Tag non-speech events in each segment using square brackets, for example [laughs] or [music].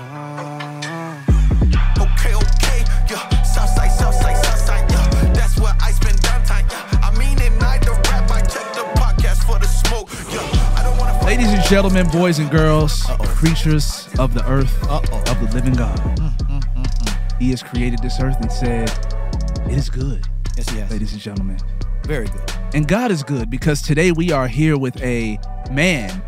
Uh-huh. Okay, okay, yeah. Southside, Southside, Southside, yeah. That's where I spend downtime, yeah. I mean it, night the rap, I check the podcast for the smoke, yeah. I don't wanna Ladies and gentlemen, boys and girls, creatures of the earth, of the living God. Mm, mm, mm, he has created this earth and said, It is good, Yes, has. ladies and gentlemen. Very good. And God is good because today we are here with a man.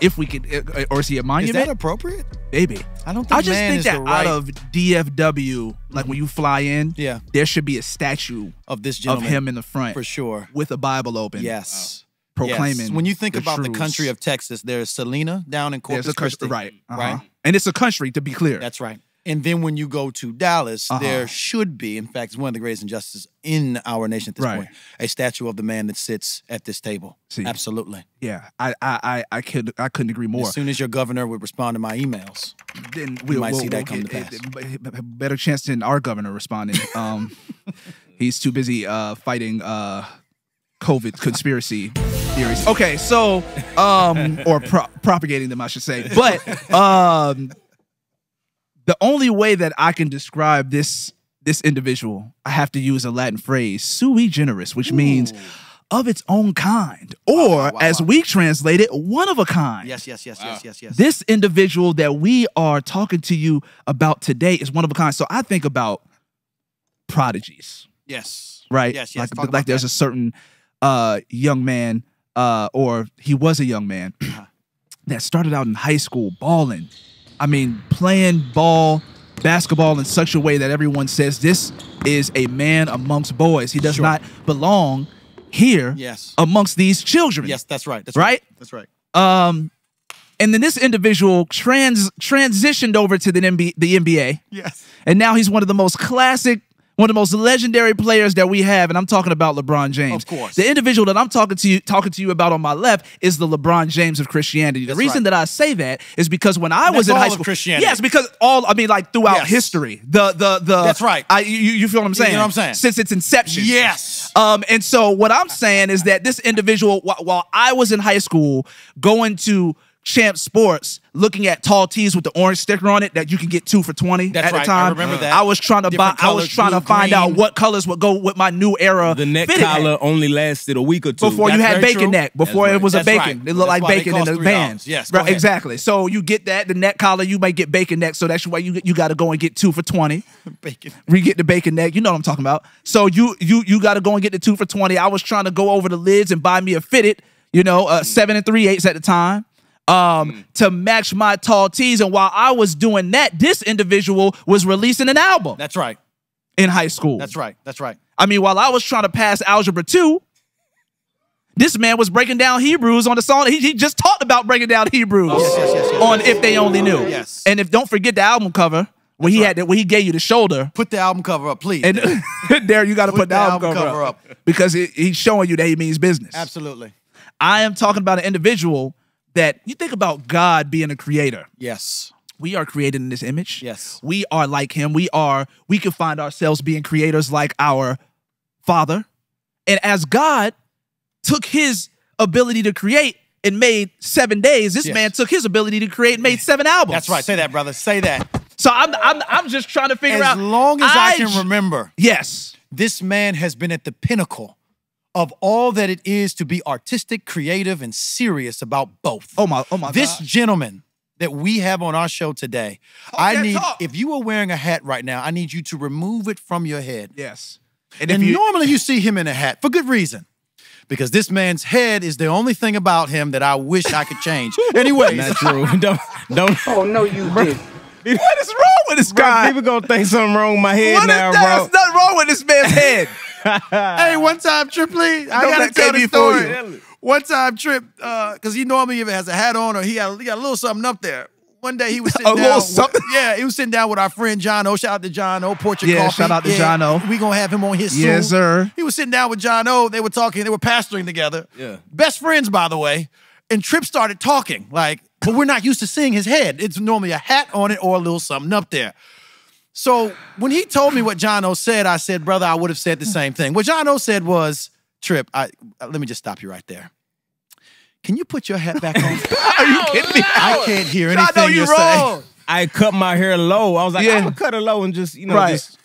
If we could, uh, or is he a Is monument? that appropriate? Baby. I don't think I just think is that right out of DFW, like when you fly in, Yeah. there should be a statue of this of him in the front for sure. with a Bible open. Yes. Proclaiming. Yes. When you think the about the country of Texas, there's Selena down in Corpus There's a country, Christi. right? uh-huh. Right. And it's a country, to be clear. That's right. And then when you go to Dallas, Uh-huh. there should be, in fact, it's one of the greatest injustices in our nation at this Right. point, a statue of the man that sits at this table. See. Absolutely. yeah, I, I, I, I could, I couldn't agree more. As soon as your governor would respond to my emails, then we'll, might we'll- see that we'll come to pass. a- a- a better chance than our governor responding. [laughs] Um, he's too busy uh, fighting uh, COVID conspiracy theories. Okay, so um, or pro- propagating them, I should say. But um, the only way that I can describe this this individual, I have to use a Latin phrase, sui generis, which means of its own kind, or wow, wow, as wow. we translate it, one of a kind. yes, yes, yes, yes, yes, yes. This individual that we are talking to you about today is one of a kind. So I think about prodigies, yes. right? Yes, yes. Like, like there's that. a certain uh, young man, uh, or he was a young man that started out in high school balling. I mean, playing ball, basketball in such a way that everyone says this is a man amongst boys. He does Sure. not belong here Yes. amongst these children. Yes, that's right. That's Right? That's right. Um, and then this individual trans transitioned over to the NBA, the NBA, Yes. and now he's one of the most classic, one of the most legendary players that we have. And I'm talking about LeBron James. Of course. the individual that I'm talking to you talking to you about on my left is the LeBron James of Christianity. The That's reason right. that I say that is because when I And was in all high of school, Christianity. yes, because all I mean, like throughout Yes. history, the the the That's right. I, you, you feel what I'm saying? You know what I'm saying? Since its inception, Yes. um, and so what I'm saying is that this individual, while I was in high school, going to Champs Sports, looking at tall tees with the orange sticker on it that you can get two for twenty That's at right. the I time. remember that. I was trying to buy. I was colors, trying to blue, find out what colors would go with my new era. The neck fitted hat. collar only lasted a week or two. Before you That's had very bacon true. neck, before That's it was right. a That's bacon, right. it looked That's like why they bacon in cost the $3. band. Yes, go right, ahead. exactly. So you get that the neck collar, you might get bacon neck. So that's why you you got to go and get two for twenty. [laughs] Bacon. We get the bacon neck. You know what I'm talking about. So you you you got to go and get the two for twenty. I was trying to go over the lids and buy me a fitted, you know, uh, seven and three eighths at the time, um, to match my tall tees. And while I was doing that, this individual was releasing an album That's right. in high school. That's right. That's right. I mean, while I was trying to pass algebra two. This man was breaking down Hebrews on the song. He, he just talked about breaking down Hebrews yes, yes, yes, yes. on "If They Only Knew." Yes. and if don't forget the album cover where he had the, where he gave you the shoulder. Put the album cover up, please. And [laughs] there you got to put, the album, cover, cover up, because it, he's showing you that he means business. Absolutely. I am talking about an individual that you think about God being a creator. Yes. We are created in this image. Yes. We are like him. We are, we can find ourselves being creators like our father. And as God took his ability to create and made seven days, this Yes. man took his ability to create and made seven albums. That's right. Say that, brother. Say that. So I'm, I'm, I'm just trying to figure As out. As long as I can remember, Yes. this man has been at the pinnacle of all that it is to be artistic, creative, and serious about both. Oh my, oh my this gosh. gentleman that we have on our show today, oh, I need, talk. if you are wearing a hat right now, I need you to remove it from your head. Yes. And, if you- normally you see him in a hat for good reason. Because this man's head is the only thing about him that I wish I could change. [laughs] Anyway, Not true. [laughs] don't don't. Oh no, you did. What is wrong with this Bro, guy? people gonna think something wrong with my head What is now, that? bro. There's nothing wrong with this man's head. [laughs] hey, one time, Trip Lee, I Don't gotta tell the story. One time, Trip, uh, because he normally either has a hat on or he, had, he got a little something up there. One day he was [laughs] sitting A down. little with- something? [laughs] yeah, he was sitting down with our friend John O. Shout out to John O. Portrait Yeah, Coffee. shout out to Yeah, John O. We gonna have him on his Yes, soon. sir. He was sitting down with John O. They were talking. They were pastoring together. Yeah. Best friends, by the way. And Trip started talking like, but we're not used to seeing his head. It's normally a hat on it or a little something up there. So when he told me what John O said, I said, brother, I would have said the same thing. What John O said was, Trip, I uh, let me just stop you right there. Can you put your hat back on? [laughs] Are you kidding me? I can't hear I anything know you you're saying. I cut my hair low. I was like, Yeah. I'm gonna cut it low and just, you know, Right. just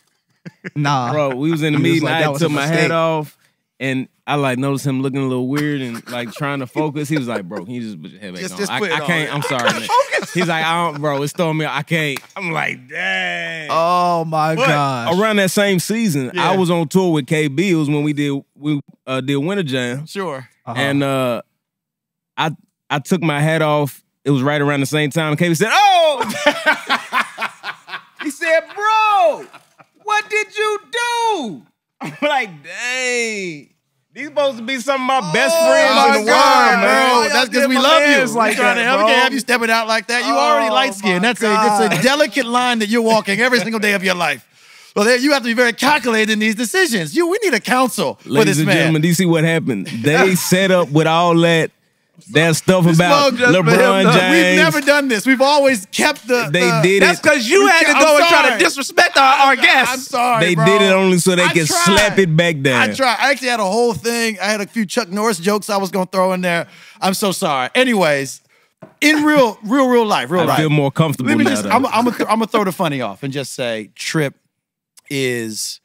Nah, bro. We was in the He meeting. like, I that had was a took my mistake. hat off, and I like noticed him looking a little weird and like trying to focus. He was like, "Bro, can you just put your head back Just- on?" just I, I on. can't. I'm sorry. man. [laughs] He's like, "I don't, bro. It's throwing me. I can't." I'm like, "Dang." Oh my gosh. around that same season, Yeah. I was on tour with KB. It was when we did we uh, did Winter Jam, Sure. Uh-huh. and uh, I I took my hat off. It was right around the same time. KB said, "Oh," [laughs] he said, "Bro, what did you do?" I'm like, "Dang." These supposed to be some of my oh best Oh friends in the God, world, man. bro. That's because we love you. mans Like like trying that, to, we can't have you stepping out like that. You Oh, already light skinned. my That's a it's a delicate line that you're walking every single day of your life. Well, there you have to be very calculated in these decisions. You, we need a counsel for Ladies this and man. gentlemen, do you see what happened? They [laughs] set up with all that that stuff about mug just for him LeBron James. We've never done this. We've always kept the. They the- did That's it. because you had to go and try to disrespect our, our guests. I'm sorry. They bro. did it only so they I could tried. slap it back down. I tried. I actually had a whole thing. I had a few Chuck Norris jokes I was gonna throw in there. I'm so sorry. Anyways, in real, real, real life, real I life. feel more comfortable Let me just. though. I'm. I'm. Gonna I'm throw the funny off and just say, Trip is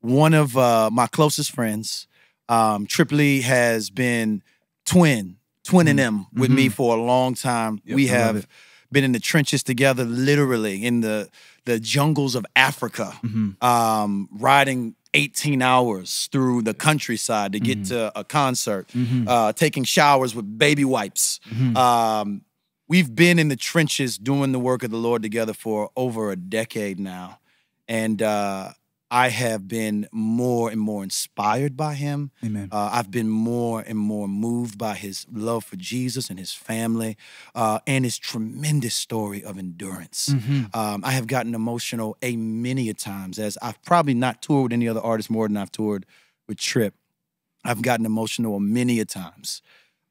one of uh, my closest friends. Um, Trip Lee has been twin, twinning them with me for a long time. we have been in the trenches together, literally in the the jungles of Africa, um, riding 18 hours through the countryside to get to a concert, uh, taking showers with baby wipes. Um, we've been in the trenches doing the work of the Lord together for over a decade now. And uh, I have been more and more inspired by him. Amen. Uh, I've been more and more moved by his love for Jesus and his family uh, and his tremendous story of endurance. Um, I have gotten emotional a many a times as I've probably not toured with any other artist more than I've toured with Trip. I've gotten emotional a many a times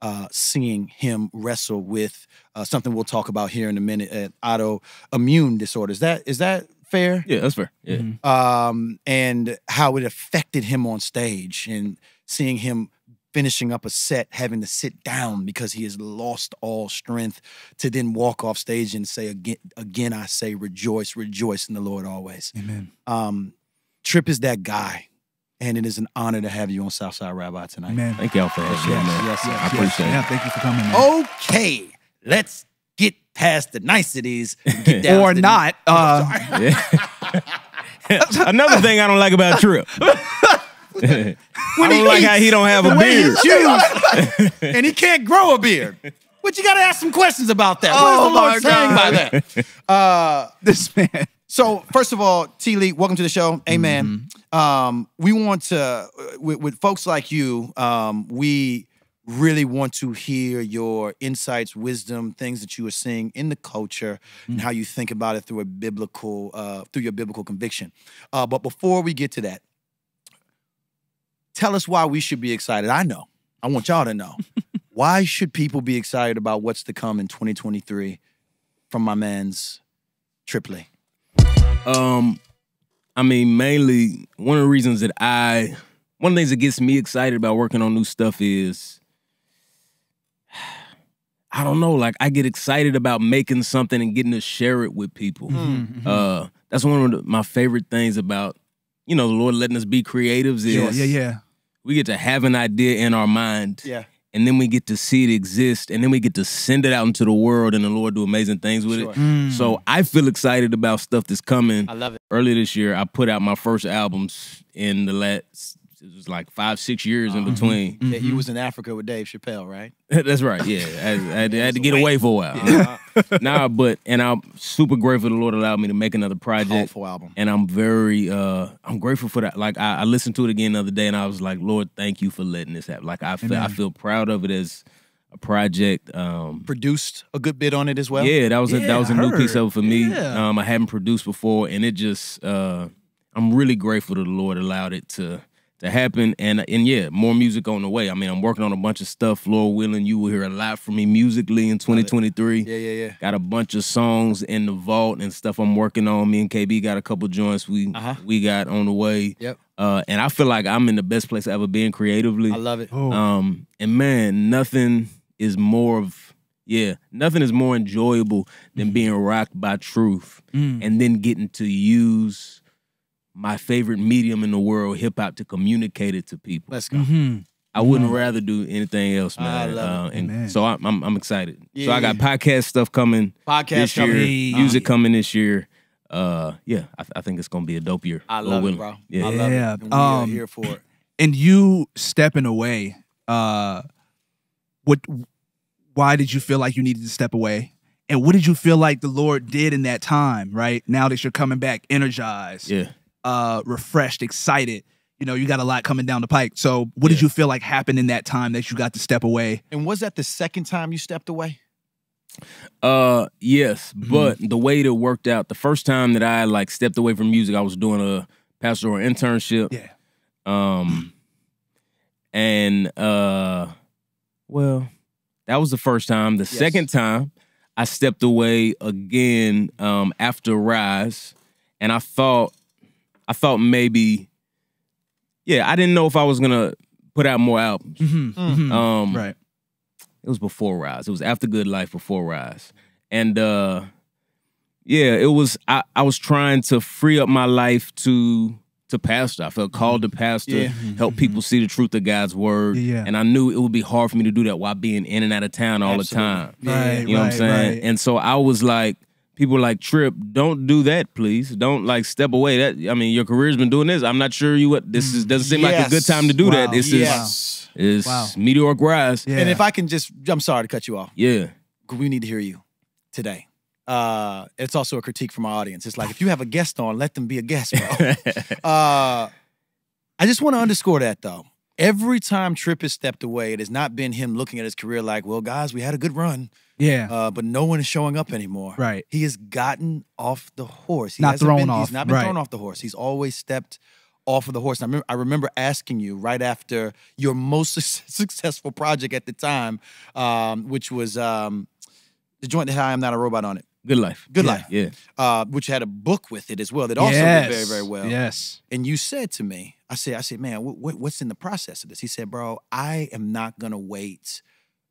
uh, seeing him wrestle with uh, something we'll talk about here in a minute, uh, autoimmune disorders. That is that fair? yeah, that's fair. Yeah. um, and how it affected him on stage and seeing him finishing up a set having to sit down because he has lost all strength to then walk off stage and say again again I say rejoice rejoice in the Lord always. Amen. Um, Trip is that guy and it is an honor to have you on Southside Rabbi tonight. Amen. Thank y'all for having me, Yes, man. yes, yes, I appreciate yes. Yeah, thank you for coming, man. Okay, let's get past the niceties [laughs] get down or to the- not. [laughs] Uh, [laughs] Another thing I don't like about Trip. I When he don't like how he don't have a the he beard. and he can't grow a beard. But you got to ask some questions about that. Oh, what is the Lord my saying by that? Uh, this man. so first of all, T. Lee, welcome to the show. Amen. Um, we want to, with, with folks like you, um, we really want to hear your insights, wisdom, things that you are seeing in the culture, and how you think about it through a biblical, uh, through your biblical conviction. Uh, but before we get to that, tell us why we should be excited. I know. I want y'all to know. [laughs] why should people be excited about what's to come in 2023 from my man's Trip Lee? Um, I mean, mainly one of the reasons that I, one of the things that gets me excited about working on new stuff is, I don't know, like I get excited about making something and getting to share it with people. Mm-hmm. Mm-hmm. Uh, that's one of the, my favorite things about, you know, the Lord letting us be creatives is Yeah, yeah, yeah. we get to have an idea in our mind. Yeah. And then we get to see it exist, and then we get to send it out into the world, and the Lord do amazing things with Sure. it. So I feel excited about stuff that's coming. I love it. Earlier this year, I put out my first albums in the last. It was like five, six years in between. Yeah, you was in Africa with Dave Chappelle, right? [laughs] That's right. Yeah, I, I had, I had to get away for a while. [laughs] nah, but and I'm super grateful the Lord allowed me to make another project. Powerful album. And I'm very, uh, I'm grateful for that. Like I, I listened to it again the other day, and I was like, Lord, thank you for letting this happen. Like I feel, I feel proud of it as a project. Um, Produced a good bit on it as well. yeah, that was a, Yeah, that was a I new piece of it for me. Yeah. Um, I hadn't produced before, and it just, uh, I'm really grateful that the Lord allowed it to to happen. And and yeah, more music on the way. I mean, I'm working on a bunch of stuff. Lord willing, you will hear a lot from me musically in 2023. Yeah, yeah, yeah. Got a bunch of songs in the vault and stuff I'm working on. Me and KB got a couple joints we Uh-huh. we got on the way. Yep. Uh, and I feel like I'm in the best place I've ever been creatively. I love it. Oh, Um, and man, nothing is more of Yeah, nothing is more enjoyable Mm-hmm. than being rocked by truth Mm. and then getting to use my favorite medium in the world, hip hop, to communicate it to people. Let's go. Mm-hmm. I wouldn't rather do anything else, I man. love Uh, and Amen. so I'm, I'm I'm excited. so I got podcast stuff coming Podcast this year, coming. music Uh, coming this year. Uh, yeah, I, I think it's gonna be a dope year. I Lord love it, bro. Yeah, I love Yeah. it. And we are Um, here for it. [clears throat] And you stepping away, uh, what? Why did you feel like you needed to step away? And what did you feel like the Lord did in that time? Right now that you're coming back, energized, yeah. Uh, refreshed, excited. You know, you got a lot coming down the pike. So, what did you feel like happened in that time that you got to step away? And was that the second time you stepped away? Uh, yes, Mm-hmm. but the way it worked out, the first time that I like stepped away from music, I was doing a pastoral internship. Yeah. Um, and uh, well, that was the first time. The second time, I stepped away again um, after Rise, and I thought, I thought maybe, yeah, I didn't know if I was gonna put out more albums. Mm-hmm. Um, right. it was before Rise. It was after Good Life, before Rise. And uh yeah, it was I, I was trying to free up my life to to pastor. I felt called to pastor, Yeah. help people see the truth of God's word. Yeah, yeah. And I knew it would be hard for me to do that while being in and out of town all Absolutely. the time. Right. You know what I'm saying? right. And so I was like, people like, Trip, don't do that, please. Don't like step away. That I mean, your career's been doing this. I'm not sure you what this is doesn't seem like a good time to do that. This Yes. is is Wow. meteoric rise. Yeah. And if I can just, I'm sorry to cut you off. Yeah. We need to hear you today. Uh, it's also a critique from our audience. It's like if you have a guest on, let them be a guest, bro. [laughs] uh, I just want to underscore that though. Every time Trip has stepped away, it has not been him looking at his career like, well, guys, we had a good run, yeah. uh, but no one is showing up anymore. Right. He has gotten off the horse. He Not thrown been, off, He's not been right. thrown off the horse. He's always stepped off of the horse. And I remember, I remember asking you right after your most [laughs] suc- successful project at the time, um, which was um, the joint that had I Am Not a Robot on it, Good life. Good Yeah. Life. Yeah. uh, which had a book with it as well that also yes. did very, very well. Yes. And you said to me, I said, I said, man, what, what, what's in the process of this? He said, bro, I am not gonna wait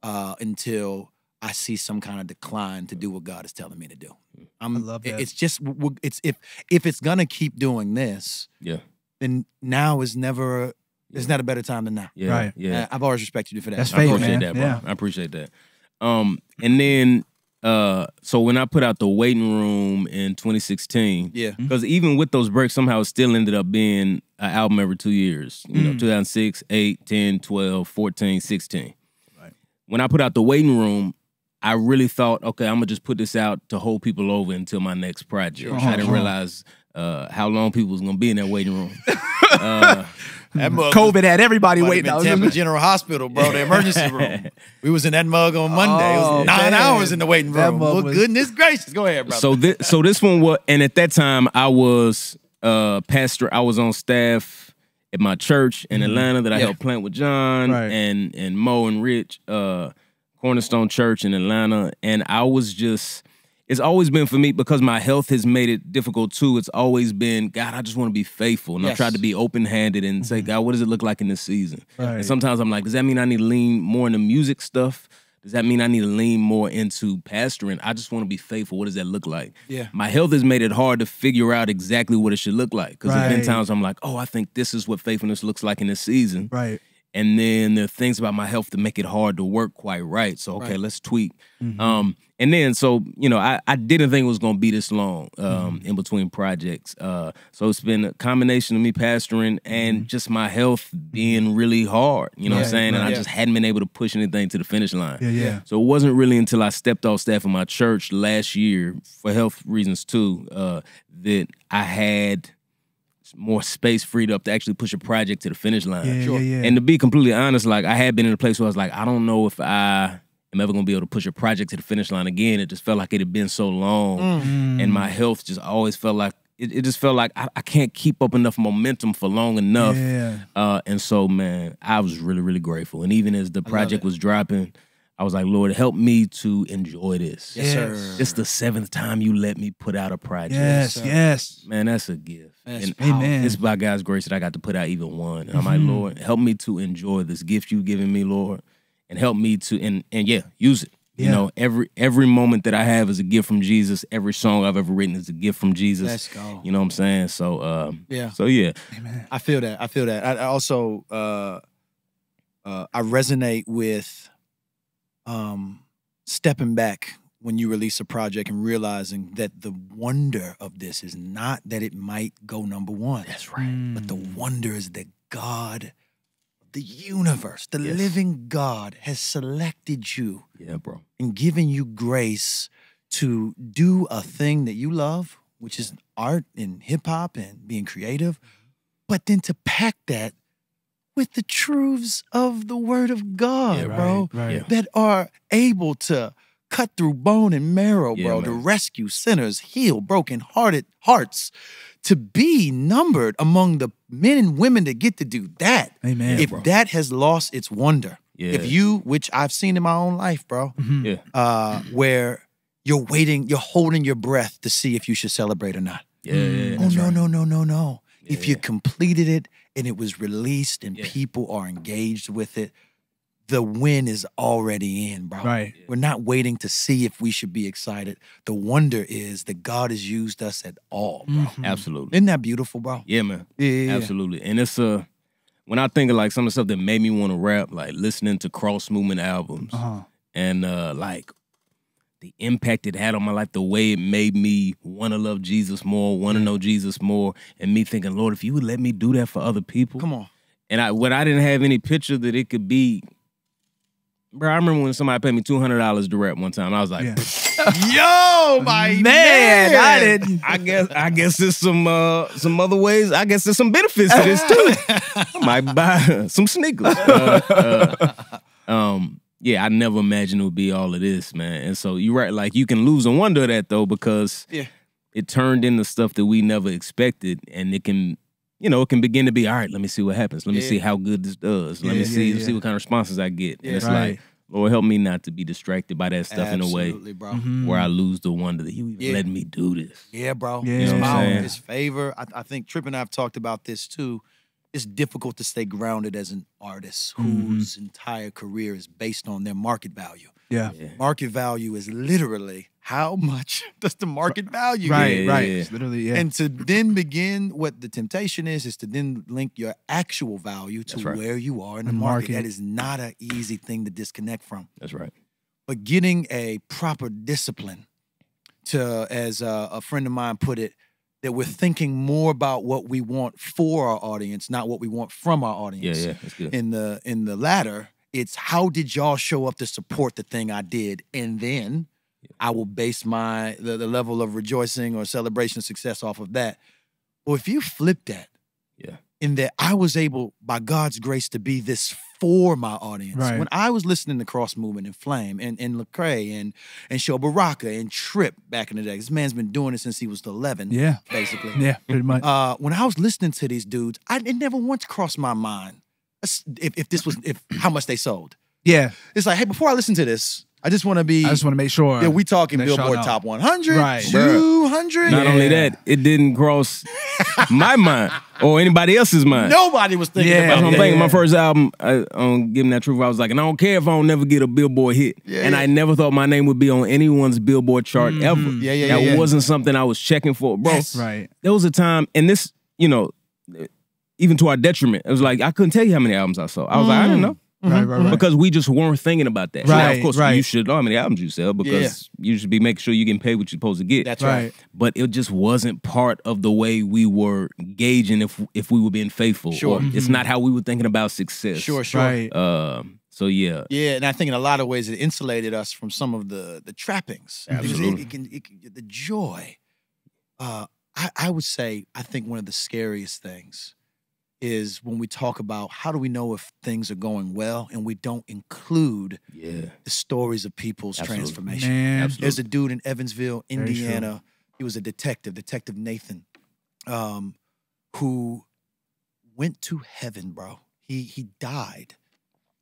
uh, until I see some kind of decline to do what God is telling me to do. I'm, I love it- that. It's just, w- w- it's if if it's gonna keep doing this, Yeah. then now is never. There's not a better time than now. Yeah. Right. Yeah. I've always respected you for that. That's I appreciate man. that, bro. Yeah. I appreciate that. Um, and then uh so when I put out the waiting room in 2016, Yeah. because even with those breaks, somehow it still ended up being an album every two years. You know, Mm. 2006, 8, 10, 12, 14, 16. Right. When I put out the waiting room, I really thought, okay, I'm gonna just put this out to hold people over until my next project. Sure. I didn't Uh-huh. realize uh, how long people was gonna be in that waiting room. [laughs] uh, That mug COVID had everybody waiting. been out. Tampa General Hospital, bro, the emergency [laughs] room. We was in that mug on Monday. it Oh, was nine man. hours in the waiting room. mug Well, was- goodness gracious. Go ahead, brother. So this so this one was and at that time I was uh pastor I was on staff at my church in Atlanta that I Yeah. helped plant with John Right. and and Mo and Rich uh Cornerstone Church in Atlanta and I was just it's always been for me because my health has made it difficult too. It's always been God, I just want to be faithful and Yes. I tried to be open-handed and say God, what does it look like in this season? Right. And sometimes I'm like, does that mean I need to lean more into music stuff? Does that mean I need to lean more into pastoring? I just want to be faithful. What does that look like? Yeah. My health has made it hard to figure out exactly what it should look like. Because there's been times I'm like, oh, I think this is what faithfulness looks like in this season. Right. And then there are things about my health that make it hard to work quite right. So okay, Right. let's tweak. Mm-hmm. Um, and then so you know, I, I didn't think it was gonna be this long um, Mm-hmm. in between projects. Uh, so it's been a combination of me pastoring and just my health being really hard. You know what I'm Mm-hmm. Right, saying? And right. I just hadn't been able to push anything to the finish line. Yeah. Yeah. So it wasn't really until I stepped off staff in my church last year for health reasons too uh, that I had more space freed up to actually push a project to the finish line. Yeah. Sure. Yeah. Yeah. And to be completely honest, like I had been in a place where I was like, I don't know if I am ever gonna be able to push a project to the finish line again. It just felt like it had been so long, Mm. and my health just always felt like it, it just felt like I, I can't keep up enough momentum for long enough. Yeah. Uh, and so, man, I was really, really grateful. And even as the project was dropping, I was like, Lord, help me to enjoy this. yes, sir. This the seventh time you let me put out a project. Yes. sir. Yes. Man, that's a gift. That's and. Amen. it's by God's grace that I got to put out even one. And I'm like, Mhm. Lord, help me to enjoy this gift you've given me, Lord, and help me to and and yeah, use it. You know, every every moment that I have is a gift from Jesus. Every song I've ever written is a gift from Jesus. Let's go. You know what I'm saying? So um Yeah. so yeah. Amen. I feel that. I feel that. I, I also uh, uh, I resonate with um, stepping back when you release a project and realizing that the wonder of this is not that it might go number one. That's right. But the wonder is that God, the universe, the Yes. living God, has selected you Yeah, bro. and given you grace to do a thing that you love, which is art and hip hop and being creative, but then to pack that with the truths of the word of God, Yeah, bro, right. That are able to cut through bone and marrow, Yeah, bro, to rescue sinners, heal broken hearted hearts, to be numbered among the men and women that get to do that. Amen. if bro. that has lost its wonder, Yeah. if you, which I've seen in my own life, bro, Mhm. Yeah. uh, where you're waiting, you're holding your breath to see if you should celebrate or not. Yeah, yeah, yeah. oh that's no, right. no, no, no, no. If you completed it and it was released and Yeah. people are engaged with it, the win is already in, bro. Right. We're not waiting to see if we should be excited. The wonder is that God has used us at all, bro. Mhm. Absolutely. Isn't that beautiful, bro? Yeah, man. Yeah, yeah, yeah. Absolutely. And it's uh when I think of like some of the stuff that made me want to rap, like listening to cross movement albums Uh-huh. and uh like the impact it had on my life, the way it made me want to love Jesus more, want to know Jesus more, and me thinking, Lord, if you would let me do that for other people. Come on. And I when I didn't have any picture that it could be Bro, I remember when somebody paid me two hundred dollars to rap one time. I was like, Yeah. Yo, my Man, I didn't. I guess I guess there's some uh some other ways. I guess there's some benefits to this too. I might buy [laughs] some sneakers. Uh, uh, um, yeah, I never imagined it would be all of this, man. And so you're right. Like you can lose and wonder that though because Yeah. it turned into stuff that we never expected, and it can. You know, it can begin to be all right. Let me see what happens. Let me Yeah. see how good this does. Let Yeah, me see yeah. see what kind of responses I get. Yeah. and it's Right. like, Lord, help me not to be distracted by that stuff in a way Absolutely, bro. Mhm. where I lose the wonder that you even Yeah. let me do this. Yeah, bro. Yeah. His You know what I'm power, saying? his favor. I, I think Trip and I have talked about this too. It's difficult to stay grounded as an artist Mhm. whose entire career is based on their market value. Yeah. Yeah. Market value is literally how much [laughs] does the market value Right, Yeah, right. yeah. Literally, yeah. And to then begin what the temptation is, is to then link your actual value to right. where you are in the The market. market. That is not an easy thing to disconnect from That's right. but getting a proper discipline to as a, a friend of mine put it that we're thinking more about what we want for our audience not what we want from our Yeah, audience yeah, that's good. in the in the latter it's how did y'all show up to support the thing i did and then i will base my the, the level of rejoicing or celebration success off of that well if you flip that Yeah. in that I was able, by God's grace, to be this for my audience. Right. When I was listening to Cross Movement and Flame and, and Lecrae and and Sho Baraka and Trip back in the day, this man's been doing it since he was 11, yeah. basically. Yeah, pretty much. Uh, when I was listening to these dudes, I, it never once crossed my mind if, if this was if how much they sold. yeah. It's like, hey, before I listen to this, I just want to be. I just want to make sure. yeah, we talking that Billboard. Top 100, Right. 200. Not only that, it didn't cross [laughs] my mind or anybody else's mind. Nobody was thinking Yeah, about what I'm that. thinking. My first album, I, on Giving That Truth, I was like, and I don't care if I don't never get a Billboard hit. Yeah, and yeah. I never thought my name would be on anyone's Billboard chart mm-hmm. ever. Yeah, yeah, That yeah, yeah. wasn't something I was checking for. Bro, Yes. Right. there was a time, and this, you know, even to our detriment, it was like, I couldn't tell you how many albums I saw. I was like, I didn't mm. know. Right, right, right. Because we just weren't thinking about that. Now, Right, of course, right. you should know how many albums you sell because you should be making sure you're getting paid what you're supposed to get. That's right. right. but it just wasn't part of the way we were gauging if if we were being faithful. Sure. or It's not how we were thinking about success. Sure, sure. Right. Um. So yeah. Yeah, and I think in a lot of ways it insulated us from some of the the trappings. Absolutely. It, it can, it can, the joy. Uh, I, I would say I think one of the scariest things is when we talk about how do we know if things are going well and we don't include Yeah. the stories of people's Absolutely. transformation. Man. There's a dude in Evansville, Indiana. He was a detective, Detective Nathan, um, who went to heaven, bro. He he died,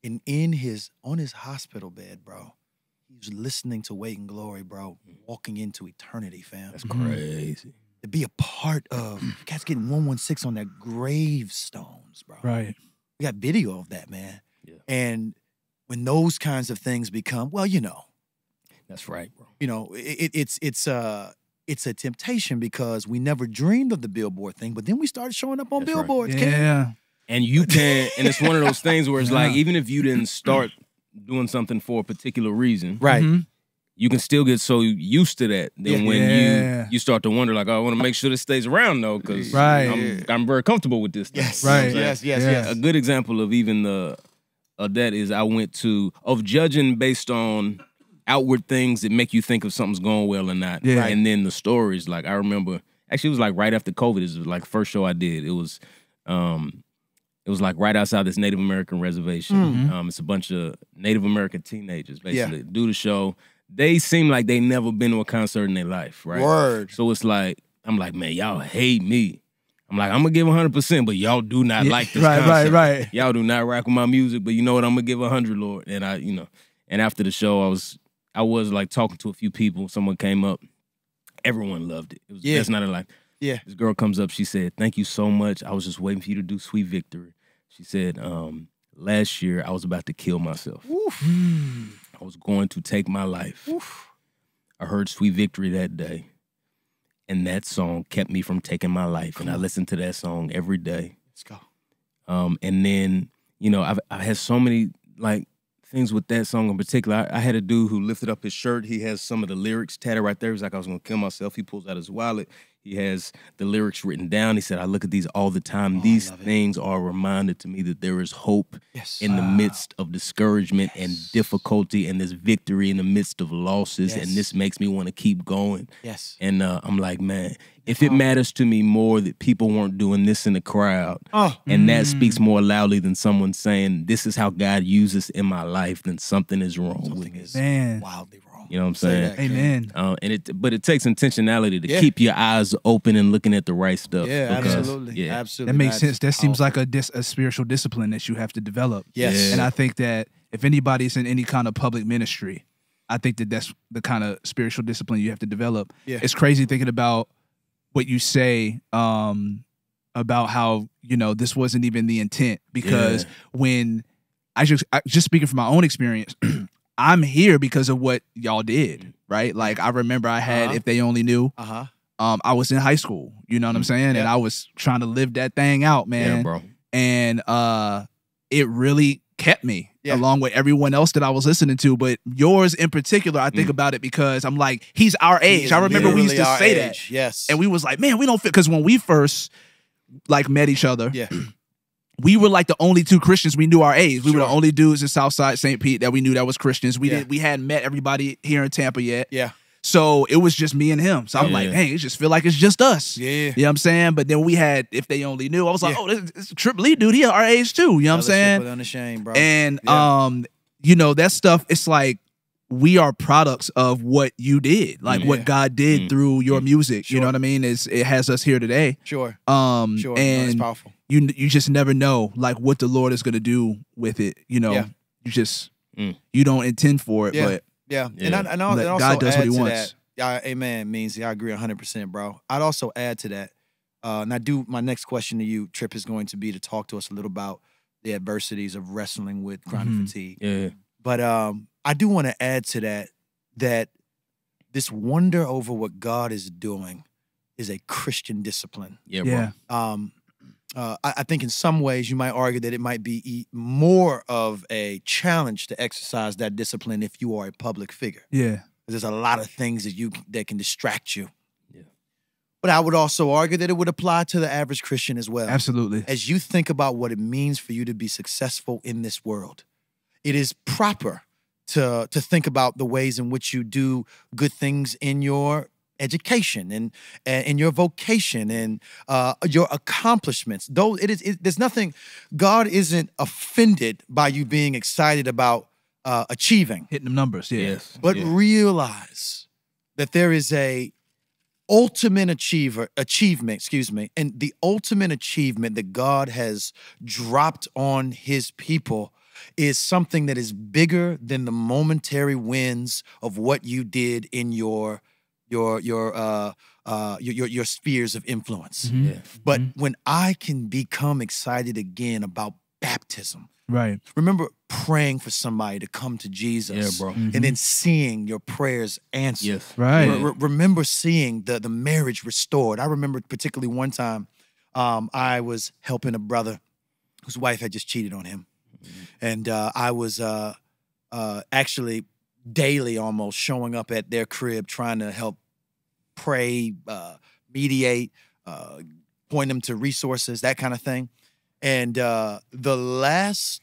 and in his on his hospital bed, bro, he was listening to Wait and Glory, bro, walking into eternity, fam. That's crazy. To be a part of [clears throat] Cats getting one one six on their gravestones, bro. Right. We got video of that, man. Yeah. And when those kinds of things become, well, you know, That's right, bro. You know, it, it, it's it's uh it's a temptation because we never dreamed of the billboard thing, but then we started showing up on That's billboards. Ken. Yeah. And you can, and it's one of those things where it's [laughs] like, even if you didn't start doing something for a particular reason, Right. Mhm. You can still get so used to that. Then when you you start to wonder, like, oh, I want to make sure this stays around though, because Right. I'm, I'm very comfortable with this. thing. Yes. You know what Right. saying? Yes. Yes. Yes. a good example of even the of that is I went to of judging based on outward things that make you think of something's going well or not. Yeah. Right. And then the stories, like I remember actually it was like right after COVID, it was like first show I did. It was um it was like right outside this Native American reservation. Mhm. Um it's a bunch of Native American teenagers Yeah. basically do the show. They seem like they never been to a concert in their life, right? Word. So it's like I'm like, man, y'all hate me. I'm like, I'm gonna give 100, percent but y'all do not Yeah, like this. right, right, right. Y'all do not rock with my music, but you know what? I'm gonna give 100, Lord. And I, you know, and after the show, I was, I was like talking to a few people. Someone came up. Everyone loved it. It was Yeah. that's not a lie. Yeah. This girl comes up. She said, "Thank you so much. I was just waiting for you to do Sweet Victory." She said, um, "Last year I was about to kill myself. I was going to take my life. I heard Sweet Victory that day, and that song kept me from taking my life. And I listened to that song every day. Let's go. Um, and then you know I've I had so many like things with that song in particular. I, I had a dude who lifted up his shirt. He has some of the lyrics tatted right there. He's like, I was gonna kill myself. He pulls out his wallet. He has the lyrics written down. He said, I look at these all the time. Oh, these love it. things are a reminder to me that there is hope Yes. in the midst of discouragement and difficulty and this victory in the midst of losses. Yes. And this makes me want to keep going. yes. And uh, I'm like, man, if it matters to me more that people weren't doing this in the crowd, Oh. and that speaks more loudly than someone saying, This is how God uses in my life, then something is wrong Something me. is Man. wildly wrong. You know what I'm Say saying? that, Amen. Uh, and it, but it takes intentionality to Yeah. keep your eyes open and looking at the right stuff. Yeah, because- absolutely. Yeah, Absolutely. That makes sense. That seems like a dis- a spiritual discipline that you have to develop. Yes. Yeah. And I think that if anybody's in any kind of public ministry, I think that that's the kind of spiritual discipline you have to develop. Yeah. It's crazy thinking about what you say um, about how you know this wasn't even the intent because Yeah. when I just I, just speaking from my own experience, [clears throat] I'm here because of what y'all did, right? Like I remember I had Uh-huh. if they only knew. Uh-huh. Um, I was in high school, you know what I'm saying, and I was trying to live that thing out, man yeah, bro. and uh it really kept me Yeah. along with everyone else that I was listening to but yours in particular I think Mm. about it because I'm like he's our age I remember we used to say that. Yes. and we was like man we don't fit because when we first like met each other Yeah. [clears throat] we were like the only two Christians we knew our age we were the only dudes in Southside St. Pete that we knew that was Christians we Yeah. didn't we hadn't met everybody here in Tampa yet Yeah. so it was just me and him so I'm like Yeah. hey it just feel like it's just us Yeah. you know what I'm saying? But then we had, if they only knew, I was like, Yeah. oh, this, this is Triple E, dude. He our age too. You know what I'm saying? Without a shame, bro. And Yeah. um, you know, that stuff, it's like we are products of what you did, like Yeah. what God did Mm. through your music. You know what I mean? It's, it has us here today. sure. Um, Sure. no, it's powerful. You you just never know like what the Lord is gonna do with it. You know, Yeah. you just Mm. you don't intend for it, Yeah. but Yeah. Yeah. And, I, and, I'll, and also God does what he wants. that. Yeah, amen. Means I agree 100%, bro. I'd also add to that. Uh, and I do, my next question to you, Trip, is going to be to talk to us a little about the adversities of wrestling with chronic Mhm. fatigue. Yeah. But um, I do want to add to that that this wonder over what God is doing is a Christian discipline. Yeah, bro. yeah, Um, uh, I, I think in some ways you might argue that it might be e- more of a challenge to exercise that discipline if you are a public figure. yeah, There's a lot of things that you that can distract you. Yeah. But I would also argue that it would apply to the average Christian as well. absolutely. As you think about what it means for you to be successful in this world, it is proper to to think about the ways in which you do good things in your education and and in your vocation and uh, your accomplishments. Though it is, it, there's nothing. God isn't offended by you being excited about uh, achieving. Hitting them numbers, yeah. Yes. But yeah. realize that there is a ultimate achiever achievement, excuse me, and the ultimate achievement that God has dropped on his people is something that is bigger than the momentary wins of what you did in your your your uh uh your your, your spheres of influence. Mhm. Yeah. But when I can become excited again about baptism. Right. Remember praying for somebody to come to Jesus. Yeah, bro. And then seeing your prayers answered. Yes. Right. Re- re- remember seeing the the marriage restored. I remember particularly one time um, I was helping a brother whose wife had just cheated on him, and uh, I was uh, uh, actually daily almost showing up at their crib trying to help pray, uh, mediate, uh, point them to resources, that kind of thing. And uh, the last,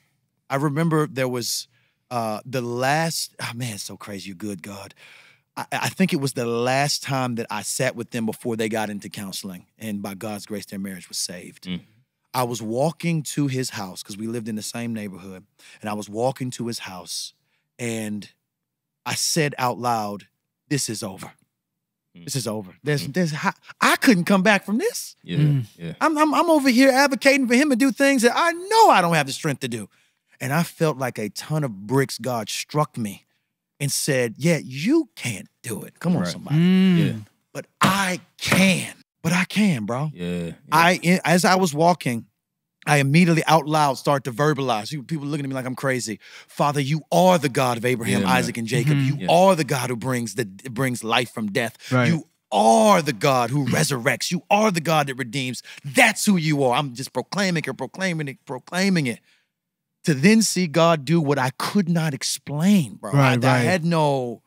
I remember there was uh, the last, oh man, so crazy. You're good, God. I, I think it was the last time that I sat with them before they got into counseling. And by God's grace, their marriage was saved. Mm. I was walking to his house because we lived in the same neighborhood. And I was walking to his house and I said out loud, This is over. Mm. This is over. There's, there's, I, I couldn't come back from this. Yeah. Mm. Yeah. I'm, I'm, I'm over here advocating for him to do things that I know I don't have the strength to do. And I felt like a ton of bricks God struck me and said, Yeah, you can't do it. Come on, Right. somebody. Mm. Yeah. But I can. But I can, bro. Yeah. yeah. I as I was walking, I immediately out loud start to verbalize. People looking at me like I'm crazy. Father, you are the God of Abraham, Yeah. Isaac, and Jacob. Mhm. You Yeah. are the God who brings the brings life from death. Right. You are the God who resurrects. You are the God that redeems. That's who you are. I'm just proclaiming it, proclaiming it, proclaiming it. To then see God do what I could not explain, bro. I, Right, I had no,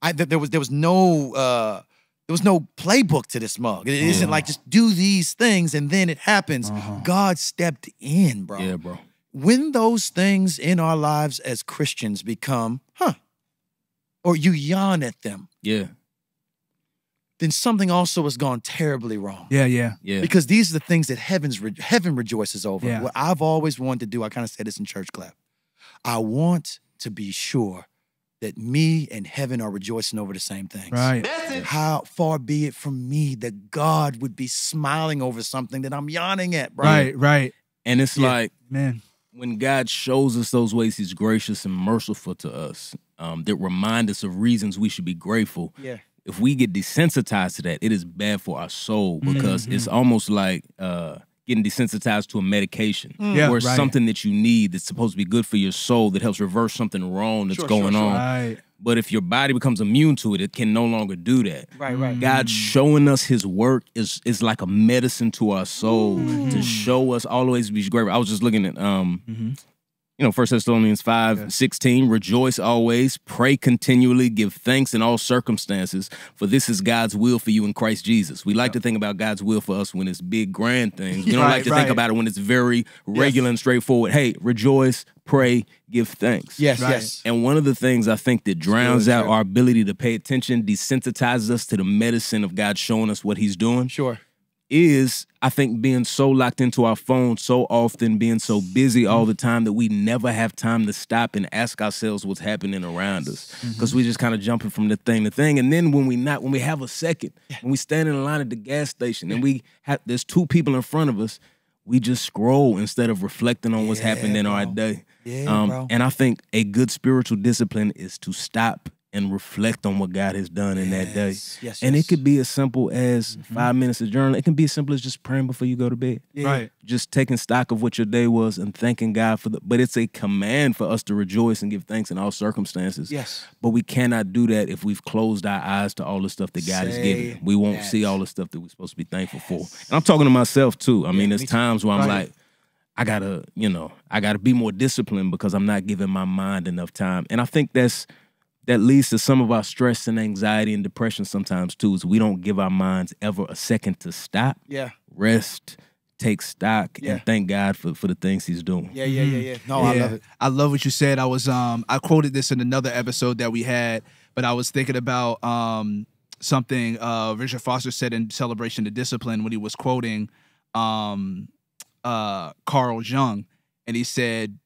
I th- there was there was no uh there was no playbook to this mug. It isn't like just do these things and then it happens. Uh-huh. God stepped in, bro. Yeah, bro. When those things in our lives as Christians become, huh, or you yawn at them, Yeah. then something also has gone terribly wrong. Yeah, yeah. Yeah. Because these are the things that heaven's re- heaven rejoices over. Yeah. What I've always wanted to do, I kind of said this in church clap. I want to be sure that me and heaven are rejoicing over the same things. Right. How far be it from me that God would be smiling over something that I'm yawning at, bro? Right, right. and it's Yeah. like Man. when God shows us those ways, He's gracious and merciful to us. Um, that remind us of reasons we should be grateful. Yeah. If we get desensitized to that, it is bad for our soul because it's almost like uh, getting desensitized to a medication mm. Yeah, or right. something that you need that's supposed to be good for your soul that helps reverse something wrong that's Sure, sure, going sure. on. Right. But if your body becomes immune to it, it can no longer do that. Right, right. God mm. showing us his work is is like a medicine to our soul to mm. show us always be grateful. I was just looking at um mm-hmm. You know, First Thessalonians 5, 16, rejoice always, pray continually, give thanks in all circumstances, for this is God's will for you in Christ Jesus. We like to think about God's will for us when it's big, grand things. We don't Right, like to right. think about it when it's very regular and straightforward. Hey, rejoice, pray, give thanks. Yes, Right. yes. And one of the things I think that drowns Sure, out sure. our ability to pay attention, desensitizes us to the medicine of God showing us what He's doing, Sure. Is I think being so locked into our phone so often, being so busy all the time that we never have time to stop and ask ourselves what's happening around us. Because we just kind of jumping from the thing to thing. And then when we not, when we have a second, when we stand in line at the gas station and we have there's two people in front of us, we just scroll instead of reflecting on what's happened in our day. Yeah, um, bro. And I think a good spiritual discipline is to stop and reflect on what God has done in that day. Yes, yes, and yes. it could be as simple as mm-hmm. five minutes of journaling. It can be as simple as just praying before you go to bed. Yeah. Right. Just taking stock of what your day was and thanking God for the. But it's a command for us to rejoice and give thanks in all circumstances. Yes. But we cannot do that if we've closed our eyes to all the stuff that God has Say given. We won't that. see all the stuff that we're supposed to be thankful for. And I'm talking to myself too. I mean, there's me times where I'm Right. like, I gotta, you know, I gotta be more disciplined because I'm not giving my mind enough time. And I think that's that leads to some of our stress and anxiety and depression sometimes too, is we don't give our minds ever a second to stop, Yeah. rest, take stock, Yeah. and thank God for, for the things he's doing. Yeah, yeah, yeah, yeah. No, I love it. I love what you said. I was um I quoted this in another episode that we had, but I was thinking about um something uh Richard Foster said in Celebration of Discipline when he was quoting um uh Carl Jung and he said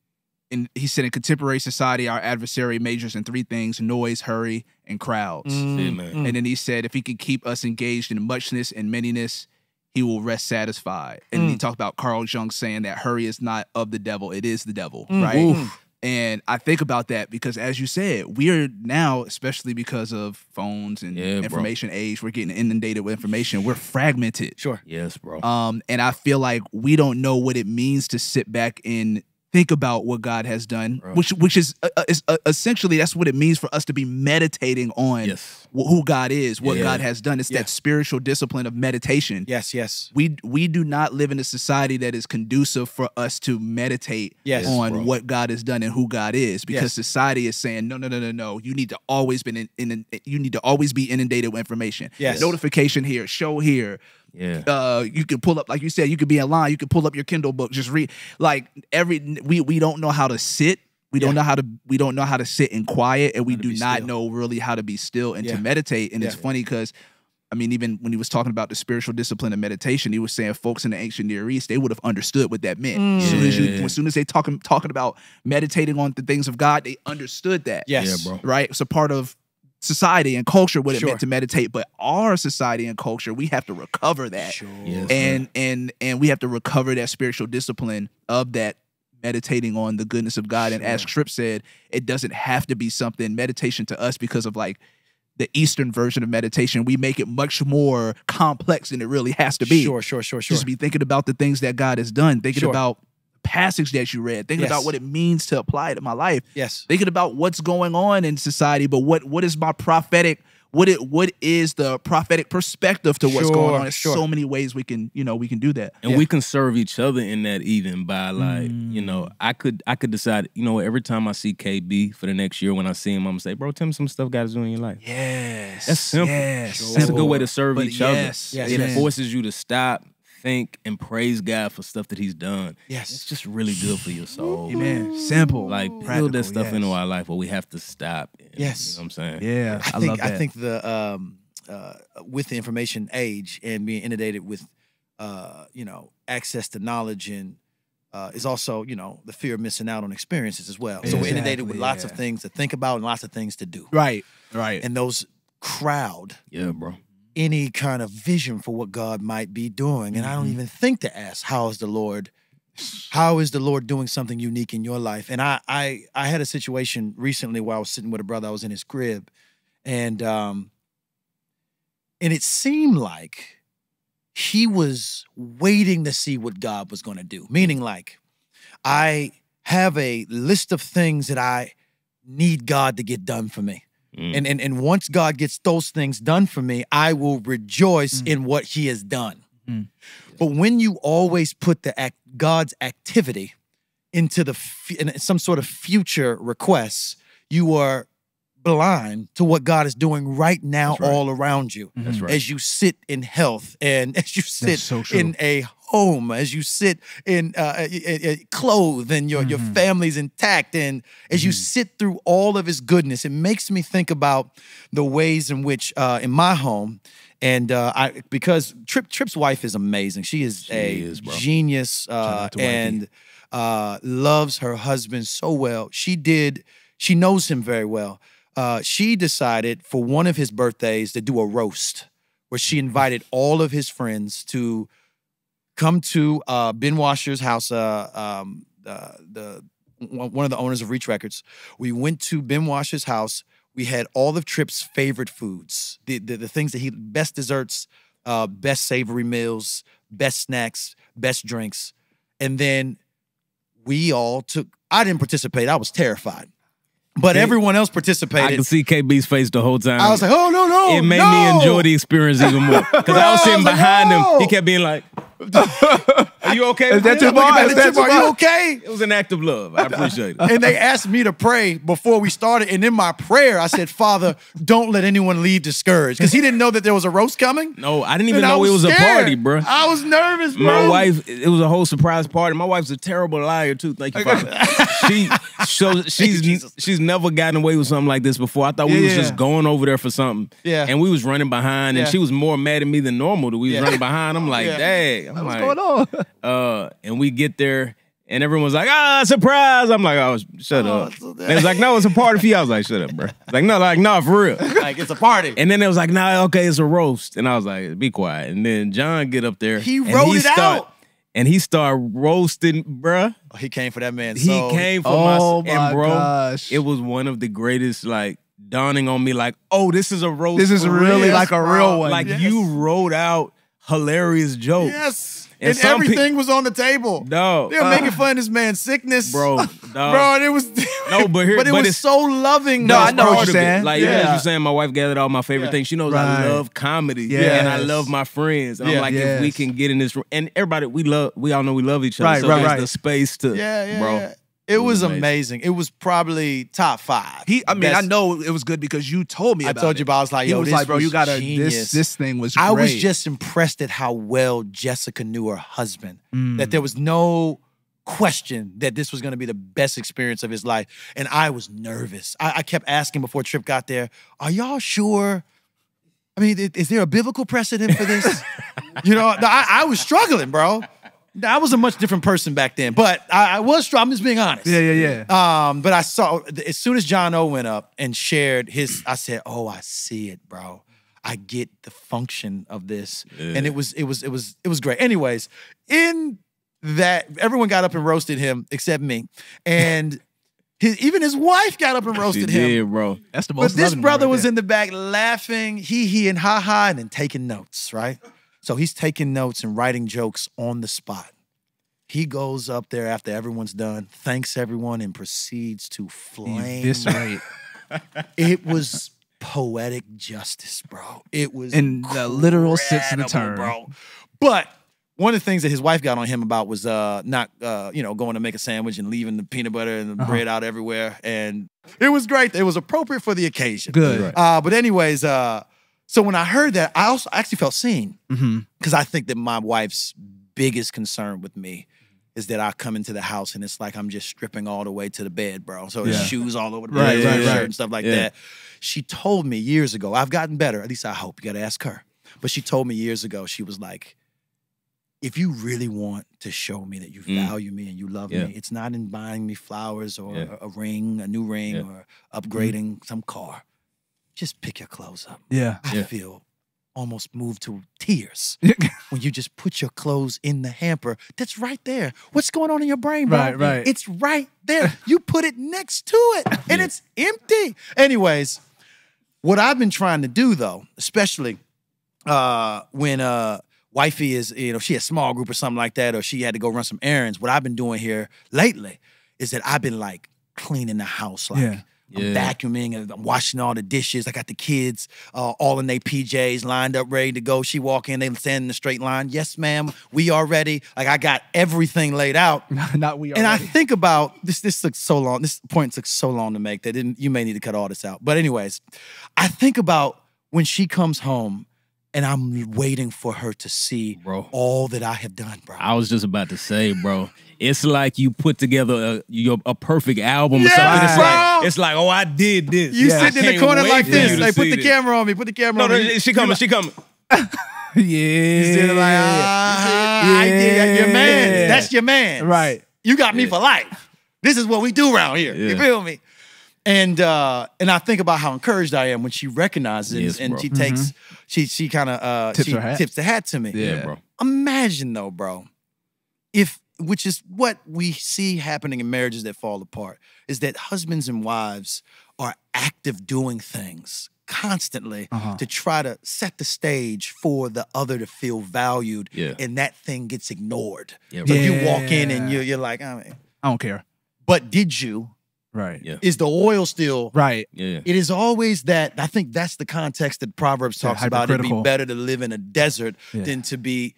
in he said in contemporary society our adversary majors in three things noise, hurry, and crowds. Mm, yeah, mm. man. And then he said, if he can keep us engaged in muchness and manyness, he will rest satisfied. And he mm. talked about Carl Jung saying that hurry is not of the devil, it is the devil, right? Oof. And I think about that because, as you said, we are now, especially because of phones and Yeah, bro. information age, we're getting inundated with information. We're fragmented. Sure. Yes, bro. Um, and I feel like we don't know what it means to sit back and think about what God has done, which which is, uh, uh, is uh, essentially that's what it means for us to be meditating on Yes. wh- who God is, what Yeah. God has done. It's Yeah. that spiritual discipline of meditation. Yes, yes. We we do not live in a society that is conducive for us to meditate Yes, on bro. what God has done and who God is, because Yes. society is saying no, no, no, no, no. You need to always been in, in, you need to always be inundated with information. Yes. notification here, show here. Yeah. Uh, you can pull up, like you said, you could be in line. You could pull up your Kindle book, just read. Like every we we don't know how to sit. We don't know how to we don't know how to sit in quiet, and we do not still. know really how to be still and Yeah. to meditate. And it's funny because. I mean, even when he was talking about the spiritual discipline of meditation, he was saying folks in the ancient Near East they would have understood what that meant. As soon as you, as soon as they talking talking about meditating on the things of God, they understood that. Yes. Yeah, bro. right. It's a part of society and culture what it Sure. meant to meditate. But our society and culture, we have to recover that Sure. Yes. and and and we have to recover that spiritual discipline of that meditating on the goodness of God. And as Trip said, it doesn't have to be something meditation to us because of like the Eastern version of meditation. We make it much more complex than it really has to be. Sure, sure, sure, sure. Just be thinking about the things that God has done, thinking Sure. about passage that you read, thinking Yes. about what it means to apply it to my life yes. thinking about what's going on in society, but what what is my prophetic what it what is the prophetic perspective to what's going on? There's sure. so many ways we can you know we can do that. and Yeah. we can serve each other in that even by like you know mm. i could i could decide you know every time i see kb for the next year when i see him i'm gonna say bro tell me some stuff god's doing in your life Yes, That's simple. Yes, that's a good way to serve But each yes, other yes, it yes. forces you to stop think and praise god for stuff that he's done Yes. it's just really good for your soul Amen. Simple, like build that stuff yes. into our life where we have to stop and, Yes. you know what i'm saying Yeah, I, I think love that. I think the um uh with the information age and being inundated with uh you know access to knowledge and uh, is also, you know, the fear of missing out on experiences as well. So we're inundated with Exactly, lots of things to think about and lots of things to do. right, right. And those crowd yeah bro any kind of vision for what God might be doing. And I don't even think to ask, how is the Lord, how is the Lord doing something unique in your life? And I I I had a situation recently where I was sitting with a brother, I was in his crib, and um and it seemed like he was waiting to see what God was going to do. Meaning like I have a list of things that I need God to get done for me. Mm. And, and and once God gets those things done for me, I will rejoice in what He has done. Mm. But when you always put the act, God's activity into the f- in some sort of future requests, you are blind to what God is doing right now right. all around you. that's right As you sit in health and [laughs] as you sit so in a home, as you sit in uh, uh, clothed and your, your Mhm. family's intact, and as you sit through all of his goodness, it makes me think about the ways in which uh, in my home, and uh, I because Trip Trip's wife is amazing. She is a is, genius uh, out to wifey. and uh, loves her husband so well. She did. She knows him very well. Uh, she decided for one of his birthdays to do a roast where she invited all of his friends to come to uh, Ben Washer's house. Uh, um, uh, the one of the owners of Reach Records. We went to Ben Washer's house. We had all of Trip's favorite foods, the the, the things that he best desserts, uh, best savory meals, best snacks, best drinks, and then we all took. I didn't participate. I was terrified, but everyone else participated. i can see kb's face the whole time I was like, oh no no! it made no! me enjoy the experience even more [laughs] because I was Bro, I sitting was like, behind no. him. He kept being like, "Are [laughs] you okay?" Is that this?" too far? Is that too Are you okay? It was an act of love. I appreciate it. and they asked me to pray before we started. And in my prayer, I said, Father, don't let anyone leave discouraged. Because he didn't know that there was a roast coming. No, I didn't even And know it was a party, bro. I was nervous, bro. My wife, it was a whole surprise party. My wife's a terrible liar too. Thank you, Father. she so [laughs] she's she's never gotten away with something like this before. I thought we Yeah, was yeah. just going over there for something. Yeah. And we was running behind, and Yeah. she was more mad at me than normal that we was running behind. I'm like, dang. I'm What's like, going on? Uh, and we get there. And everyone's like, ah, surprise. I'm like, oh, shut Oh, up. so They was like, no, it's a party for you. I was like, shut up, bro. It's like, no, like, no, for real. [laughs] like, it's a party. And then it was like, nah, okay, it's a roast. And I was like, be quiet. And then John get up there. He and wrote it start, out. And he started roasting, bruh. Oh, he came for that man. He so, came for Oh my, my and bro, gosh. it was one of the greatest, like, dawning on me, like, oh, this is a roast. This is really real. like a real one. Like Yes. you wrote out hilarious jokes. Yes. And And, everything was on the table. No. They were making uh, fun of this man's sickness. Bro, [laughs] dog. Bro, it was [laughs] No, but here- but it but was so loving. No. I know what you're saying. Like even as you're saying, my wife gathered all my favorite Yeah. things. She knows Right. I love comedy. Yeah. and I love my friends. And Yeah. I'm like, if we can get in this room, and everybody, we love, we all know we love each other. Right, so right, there's right. the space to, Yeah, yeah, bro. It was amazing. amazing. It was probably top five. He, I mean, I know it was good because you told me. I told you it. about. I was like, He yo, was this like, bro, you gotta. genius. This this thing was. I was just impressed at how well Jessica knew her husband. Mm. That there was no question that this was going to be the best experience of his life, and I was nervous. I, I kept asking before Trip got there, "Are y'all sure?" I mean, is there a biblical precedent for this? [laughs] you know, I, I was struggling, bro. I was a much different person back then, but I, I was. str- I'm just being honest. Yeah, yeah, yeah. Um, but I saw as soon as John O went up and shared his, I said, "Oh, I see it, bro. I get the function of this." And it was, it was, it was, it was great. Anyways, in that, everyone got up and roasted him except me, and [laughs] his, even his wife got up and She roasted him. bro. That's the most. But this brother right was there. in the back laughing, hee hee and ha ha, and then taking notes, right? So he's taking notes and writing jokes on the spot. He goes up there after everyone's done, thanks everyone, and proceeds to flame. Eviscerate. [laughs] It was poetic justice, bro. It was In the literal sense of the term. bro. But one of the things that his wife got on him about was uh not uh you know going to make a sandwich and leaving the peanut butter and the Uh-huh. bread out everywhere and it was great it was appropriate for the occasion Good. Right. uh but anyways uh so when I heard that I also actually felt seen because I think that my wife's biggest concern with me is that I come into the house and it's like I'm just stripping all the way to the bed, bro. So it's Yeah. shoes all over the Right, bed, right, shirt right. and stuff like Yeah. that. She told me years ago, I've gotten better. At least I hope. You got to ask her. But she told me years ago, she was like, if you really want to show me that you Mm. value me and you love Yeah. me, it's not in buying me flowers or a, a ring, a new ring, or upgrading some car. Just pick your clothes up. Yeah. I Yeah. feel almost moved to tears [laughs] when you just put your clothes in the hamper that's right there. What's going on in your brain, bro? Right, right. It's right there. [laughs] you put it next to it and it's empty. Anyways, what I've been trying to do though, especially uh when uh wifey is, you know, she had a small group or something like that, or she had to go run some errands. What I've been doing here lately is that I've been like cleaning the house, like Yeah. I'm vacuuming and I'm washing all the dishes. I got the kids uh, all in their PJs lined up, ready to go. She walk in, they stand in a straight line. Yes, ma'am, we are ready. Like I got everything laid out. [laughs] Not we. Are and I think about this. This looks so long. This point took so long to make that didn't. You may need to cut all this out. But anyways, I think about when she comes home, and I'm waiting for her to see Bro. all that I have done, bro. I was just about to say, bro. It's like you put together a your, a perfect album or Yeah, something. It's bro. like it's like, oh, I did this. you Yeah. sitting in the corner like this. you to Like, put see the this. camera on me. Put the camera No, on no, me. she coming. She coming. yeah. [laughs] You sitting like, ah, I did your man. That's your man. Right. You got me for life. This is what we do around here. You Yeah. feel me? And uh, and I think about how encouraged I am when she recognizes Yes, and bro. she takes she she kind of uh Tips she her hat. tips the hat to me. Yeah, bro. Imagine though, bro, if which is what we see happening in marriages that fall apart, is that husbands and wives are active doing things constantly Uh-huh. to try to set the stage for the other to feel valued, Yeah. and that thing gets ignored. Yeah, so right. you walk in and you're, you're like, I mean, I don't care. but did you? Right. Yeah. Is the oil still? Right. Yeah. It is always that. I think that's the context that Proverbs Yeah, talks about. It'd be better to live in a desert Yeah. than to be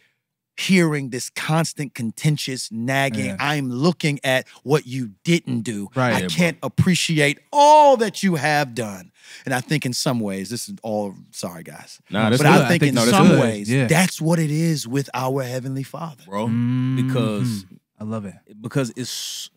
hearing this constant, contentious nagging. Yeah. I'm looking at what you didn't do. Right. I Yeah, can't appreciate all that you have done. And I think in some ways, this is all. Sorry, guys. Nah, that's but good. I think, in no, some good. ways, Yeah. that's what it is with our heavenly Father. bro. Mhm. Because I love it. because it's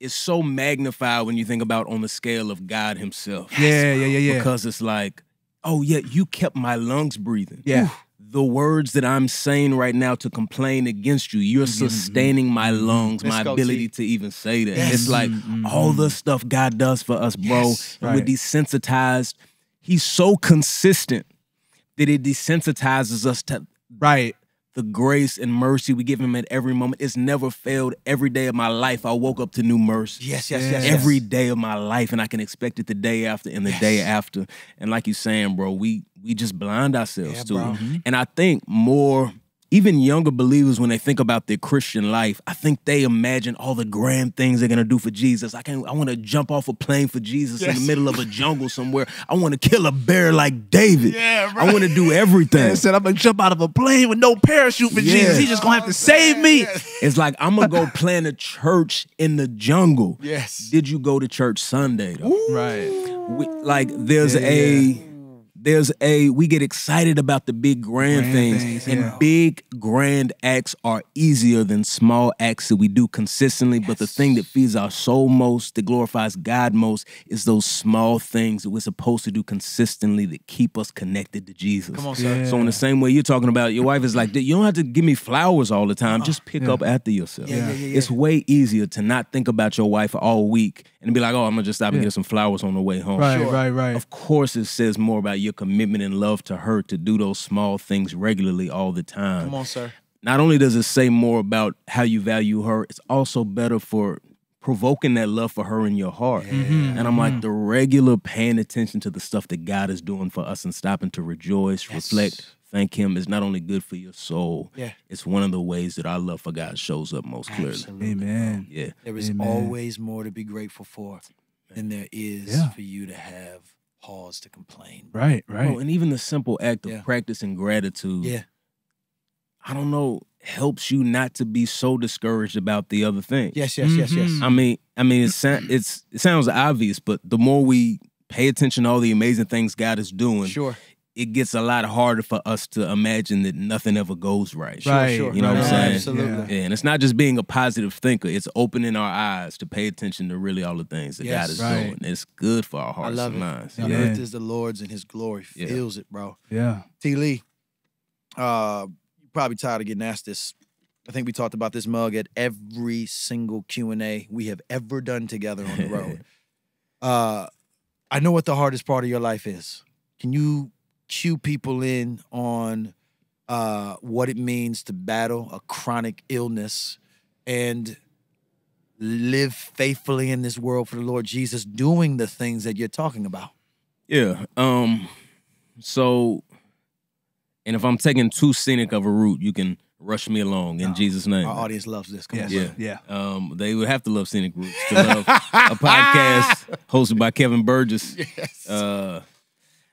it's so magnified when you think about on the scale of God Himself. Yeah, yeah, yeah, yeah. Because it's like, oh yeah, you kept my lungs breathing. Yeah. The words that I'm saying right now to complain against you, you're mm-hmm, mm-hmm. sustaining my mm-hmm. lungs, Let's my ability T. to even say that. Yes. It's like all the stuff God does for us, bro. Yes. and We're desensitized. He's so consistent that it desensitizes us to Right. The grace and mercy we give him at every moment. It's never failed. Every day of my life, I woke up to new mercy. Yes, yes, yes. yes. Every day of my life, and I can expect it the day after and the day after. And like you're saying, bro, we we just blind ourselves Yeah, to bro. it. And I think more even younger believers when they think about their Christian life, I think they imagine all the grand things they're gonna do for Jesus. I can I want to jump off a plane for Jesus in the middle of a [laughs] jungle somewhere. I want to kill a bear like David. Yeah, right. I want to do everything. Man said I'm gonna jump out of a plane with no parachute for Yeah. Jesus. He's just gonna have to save me. It's like I'm gonna go [laughs] plant a church in the jungle. Yes. Did you go to church Sunday though? Right. we, like there's Yeah, a there's a we get excited about the big grand, Grand things, things, and yeah. big grand acts are easier than small acts that we do consistently but the thing that feeds our soul most that glorifies god most is those small things that we're supposed to do consistently that keep us connected to jesus Come on, sir. so in the same way you're talking about your wife is like you don't have to give me flowers all the time uh-uh. just pick up after yourself Yeah, yeah, yeah, yeah. it's way easier to not think about your wife all week and be like oh i'm gonna just stop and get some flowers on the way home Right, Sure. right, right. of course, it says more about your commitment and love to her to do those small things regularly all the time. Come on, sir. Not only does it say more about how you value her, it's also better for provoking that love for her in your heart. And I'm like, mm-hmm. the regular paying attention to the stuff that God is doing for us and stopping to rejoice, reflect, thank Him is not only good for your soul, Yeah. it's one of the ways that our love for God shows up most clearly. Absolutely. Amen. Yeah. There is Amen. always more to be grateful for than there is Yeah. for you to have pause to complain. Right, right. Bro, and even the simple act of Yeah. practicing gratitude. Yeah. I don't know, helps you not to be so discouraged about the other thing. Yes, yes, yes, yes. Mhm. I mean, I mean, it's it's it sounds obvious, but the more we pay attention to all the amazing things God is doing, Sure. It gets a lot harder for us to imagine that nothing ever goes right. right. sure. You know what I'm right, saying? Absolutely. Yeah, and it's not just being a positive thinker; it's opening our eyes to pay attention to really all the things that Yes. God is Right. doing. It's good for our I hearts love and it. minds. The Yeah. earth is the Lord's and his glory Yeah. fills it, bro. Yeah. T. Lee, uh, you're probably tired of getting asked this. I think we talked about this mug at every single Q and A we have ever done together on the road. [laughs] uh, I know what the hardest part of your life is. Can you cue people in on uh, what it means to battle a chronic illness and live faithfully in this world for the Lord Jesus, doing the things that you're talking about? Yeah. Um. So, and if I'm taking too scenic of a route, you can rush me along in Jesus' name. Our audience loves this. Come Yes. on, Yeah. Yeah. Um, they would have to love scenic routes to love a [laughs] podcast hosted by Kevin Burgess. Yes. Uh,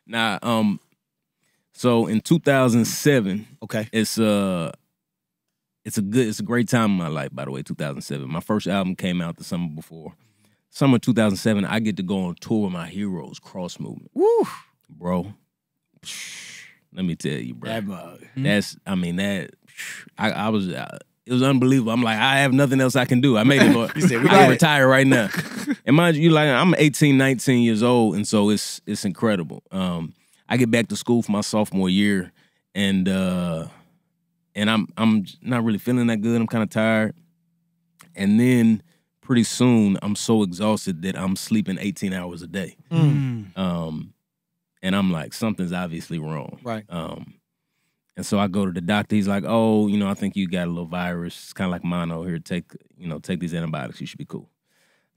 nah. Um. So in 2007, okay. it's uh, it's a good, it's a great time in my life. By the way, 2007. My first album came out the summer before. Summer 2007, I get to go on tour with my heroes, Cross Movement, Woo. bro. Let me tell you, bro. That mug. That's, I mean, that I, I was, uh, it was unbelievable. I'm like, I have nothing else I can do. I made it, Lord. [laughs] You said, "We I got can retire right now. [laughs] and mind you, like, I'm 18, 19 years old, and so it's it's incredible. Um, I get back to school for my sophomore year, and uh, and I'm I'm not really feeling that good. I'm kind of tired, and then pretty soon I'm so exhausted that I'm sleeping 18 hours a day. Mm. Um, and I'm like, something's obviously wrong. Right. Um, and so I go to the doctor. He's like, "Oh, you know, I think you got a little virus. It's kind of like mono. Here, take you know, take these antibiotics. You should be cool.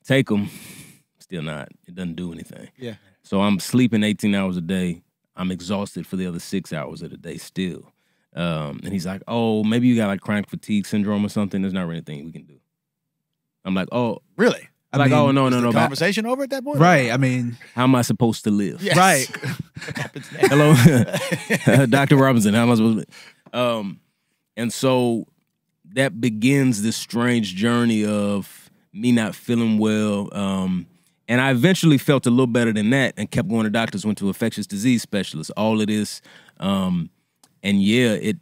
Take them. [laughs] Still not. It doesn't do anything. Yeah. So I'm sleeping 18 hours a day. I'm exhausted for the other six hours of the day still. Um, and he's like, "Oh, maybe you got like chronic fatigue syndrome or something. There's not really anything we can do." I'm like, "Oh, Really? I like, mean, oh no, no, no. but conversation over at that point? Right. I mean, How am I supposed to live?" Yes. right. [laughs] What happens next? Hello, [laughs] [laughs] Dr. Robinson. How am I supposed to? Um, and so that begins this strange journey of me not feeling well. Um, and I eventually felt a little better than that, and kept going to doctors. Went to infectious disease specialists, All of this, um, and yeah, it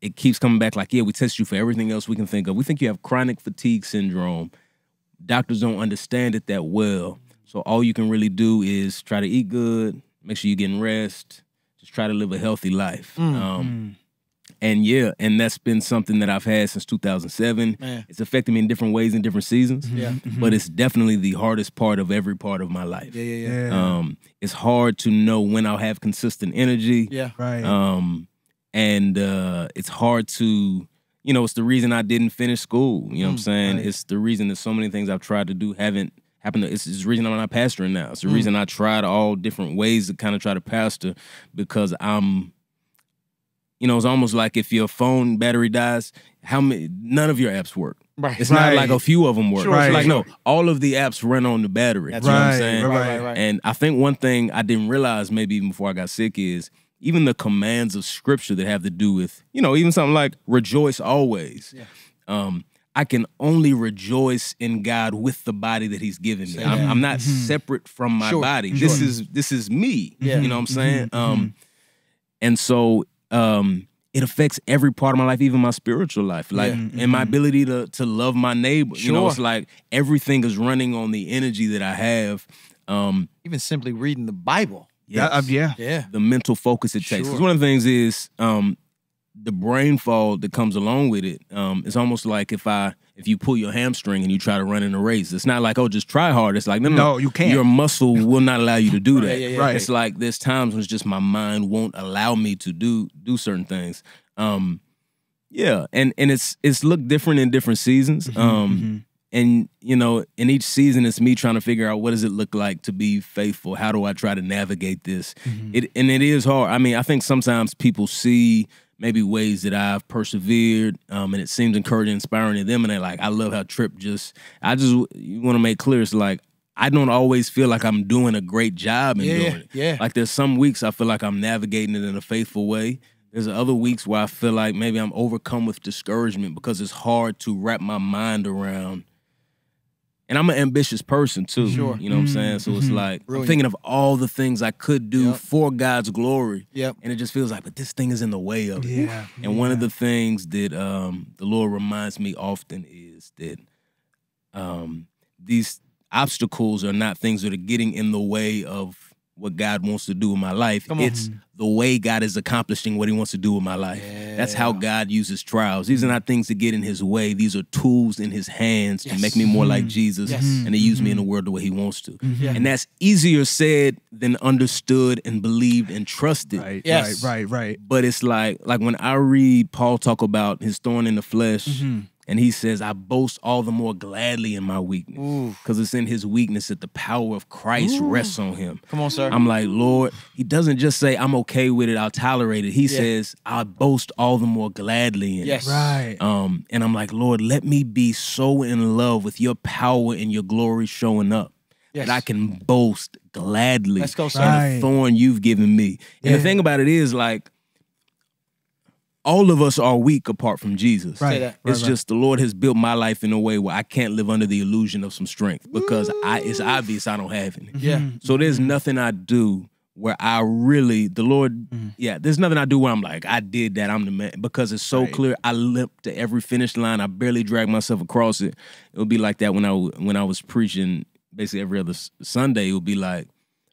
it keeps coming back. Like, yeah, we test you for everything else we can think of. We think you have chronic fatigue syndrome. Doctors don't understand it that well. So all you can really do is try to eat good, make sure you're getting rest, just try to live a healthy life. Um, and yeah, and that's been something that I've had since 2007. Man. It's affected me in different ways in different seasons. Yeah. But it's definitely the hardest part of every part of my life. Yeah, yeah, yeah. Yeah. Um, it's hard to know when I'll have consistent energy. Yeah. right. Um, and uh, it's hard to, you know, it's the reason I didn't finish school. You know what I'm saying? right. It's the reason that so many things I've tried to do haven't happened. To, it's, it's the reason I'm not pastoring now. It's the reason I tried all different ways to kind of try to pastor because I'm you know, it's almost like if your phone battery dies, how many? None of your apps work. Right. It's not like a few of them work. Sure, It's like no, all of the apps run on the battery. That's you know what right, I'm saying? right, Right, right, right. And I think one thing I didn't realize maybe even before I got sick is even the commands of scripture that have to do with, you know, even something like rejoice always. Yeah. Um, I can only rejoice in God with the body that He's given me. I'm, I'm not separate from my Sure, body. This is this is me. Yeah. You know what I'm saying? Um, and so um, it affects every part of my life, even my spiritual life, like Yeah. and my ability to to love my neighbor. You know, it's like everything is running on the energy that I have. Um, Even simply reading the Bible. Yeah, uh, yes. yeah. Yeah. the mental focus it takes. Sure. one of the things is um, the brain fog that comes along with it. Um, it's almost like if I if you pull your hamstring and you try to run in a race, it's not like oh just try hard. It's like no, no, No, you can't. Your muscle will not allow you to do that. yeah, yeah. Right. It's like there's times when it's just my mind won't allow me to do do certain things. Um, yeah, and and it's it's looked different in different seasons. Mm-hmm, um, and you know, in each season, it's me trying to figure out what does it look like to be faithful. How do I try to navigate this? Mm-hmm. It and it is hard. I mean, I think sometimes people see maybe ways that I've persevered, um, and it seems encouraging, inspiring to them, and they're like, I love how Trip just. I just you want to make clear, it's like. I don't always feel like I'm doing a great job in Yeah, doing it. yeah. Like there's some weeks I feel like I'm navigating it in a faithful way. There's other weeks where I feel like maybe I'm overcome with discouragement because it's hard to wrap my mind around. And I'm an ambitious person too. Sure. You know what I'm saying? So it's like I'm thinking of all the things I could do Yep. for God's glory. Yep. And it just feels like, but this thing is in the way of it. Yeah. And one of the things that um, the Lord reminds me often is that um, these obstacles are not things that are getting in the way of what God wants to do in my life. Come on. It's the way God is accomplishing what He wants to do in my life. That's how God uses trials. These are not things that get in His way. These are tools in His hands to make me more like mm. Jesus Yes. and to use me in mm-hmm. the world the way He wants to. Mm-hmm. Yeah. And that's easier said than understood and believed and trusted Right, Yes. right, right, right. but it's like like when I read Paul talk about his thorn in the flesh, Mm-hmm. And he says, "I boast all the more gladly in my weakness, because it's in his weakness that the power of Christ rests on him." Come on, sir. I'm like, Lord, he doesn't just say, "I'm okay with it, I'll tolerate it." He Yeah. says, "I boast all the more gladly in yes. it." Right. Um, and I'm like, Lord, let me be so in love with your power and your glory showing up. Yes. That I can boast gladly Let's go, in sir. Right. the thorn you've given me. And Yeah. the thing about it is, like, all of us are weak apart from Jesus. Right. Say that. It's right. just the Lord has built my life in a way where I can't live under the illusion of some strength because I it's obvious I don't have any. Yeah. Mm-hmm. So there's mm-hmm. nothing I do where I really the Lord mm-hmm. yeah, there's nothing I do where I'm like, I did that, I'm the man because it's so Right. clear. I limp to every finish line. I barely drag myself across it. It would be like that when I when I was preaching basically every other Sunday. It would be like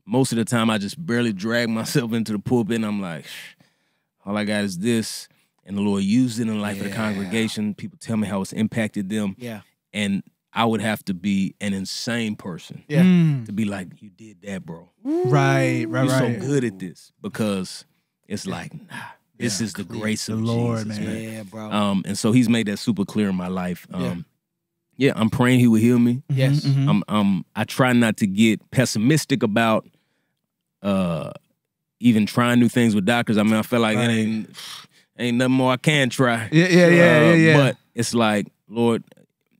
most of the time I just barely drag [laughs] myself into the pulpit and I'm like, all I got is this. And the Lord used it in the life of the congregation. People tell me how it's impacted them. Yeah. And I would have to be an insane person Yeah. Mm. to be like, you did that, bro. Right, right, right You're so good at this because it's like, nah, this Yeah, is the clear. grace The Lord, Jesus, man. man. Yeah, bro. Um, and so he's made that super clear in my life. Um, Yeah. yeah. I'm praying he will heal me. yes. Mhm. I'm, um, I try not to get pessimistic about, uh, even trying new things with doctors. I mean, I feel like Right. it ain't, ain't nothing more I can try. Yeah, yeah, yeah, yeah, Uh, yeah. But it's like, Lord,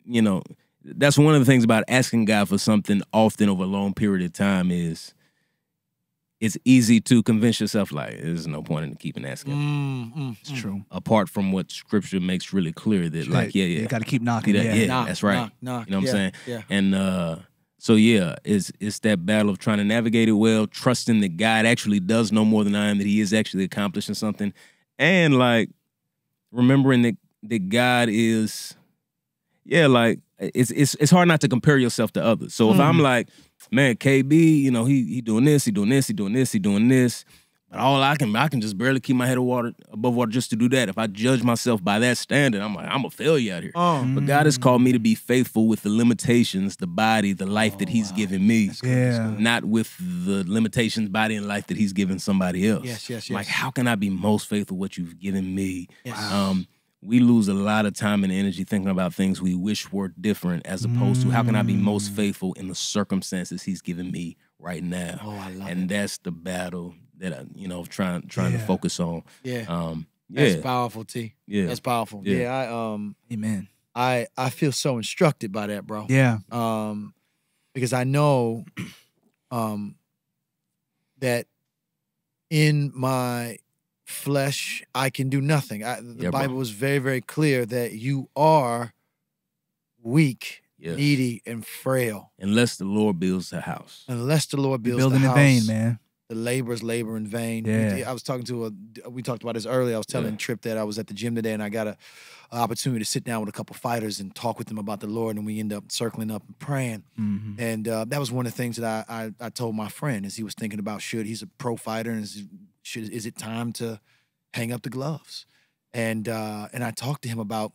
you know, that's one of the things about asking God for something often over a long period of time is it's easy to convince yourself like there's no point in keeping asking. Mm, mm, it's true. Apart from what Scripture makes really clear that, like, yeah, yeah, You got to keep knocking. that? Yeah. yeah, Knock, that's right. knock, knock. You know what Yeah, I'm saying? yeah. And uh, so yeah, it's it's that battle of trying to navigate it well, trusting that God actually does know more than I am, that He is actually accomplishing something, and like remembering that that God is, yeah, like it's it's it's hard not to compare yourself to others. So if I'm mm-hmm. like, man, KB, you know, he he doing this, he doing this, he doing this, he doing this. But all I can I can just barely keep my head of water above water just to do that. If I judge myself by that standard, I'm like, I'm a failure out here. Oh, But God has called me to be faithful with the limitations, the body, the life that He's given me. Yeah. Not with the limitations, body, and life that He's given somebody else. Yes, yes, yes. Like, how can I be most faithful what you've given me? Yes. Um, we lose a lot of time and energy thinking about things we wish were different, as opposed to how can I be most Mm. faithful in the circumstances He's given me right now. Oh, I love and that's the battle that I, you know, trying trying Yeah. to focus on. Yeah. Um, Yeah. That's powerful, T. Yeah. That's powerful. Yeah. Yeah. I um Amen. I I feel so instructed by that, bro. Yeah. Um because I know [clears throat] um that in my flesh I can do nothing. I, the Yeah, bro. Bible is very very clear that you are weak, Yes. needy and frail. Unless the Lord builds a house. Unless the Lord builds Building the in house, vain, man. The laborers labor in vain. Yeah. We- I was talking to a. We talked about this earlier. I was telling Yeah. Trip that I was at the gym today, and I got a, a opportunity to sit down with a couple fighters and talk with them about the Lord, and we end up circling up and praying. Mhm. And uh, that was one of the things that I, I I told my friend as he was thinking about should he's a pro fighter and is should is it time to hang up the gloves? And uh, and I talked to him about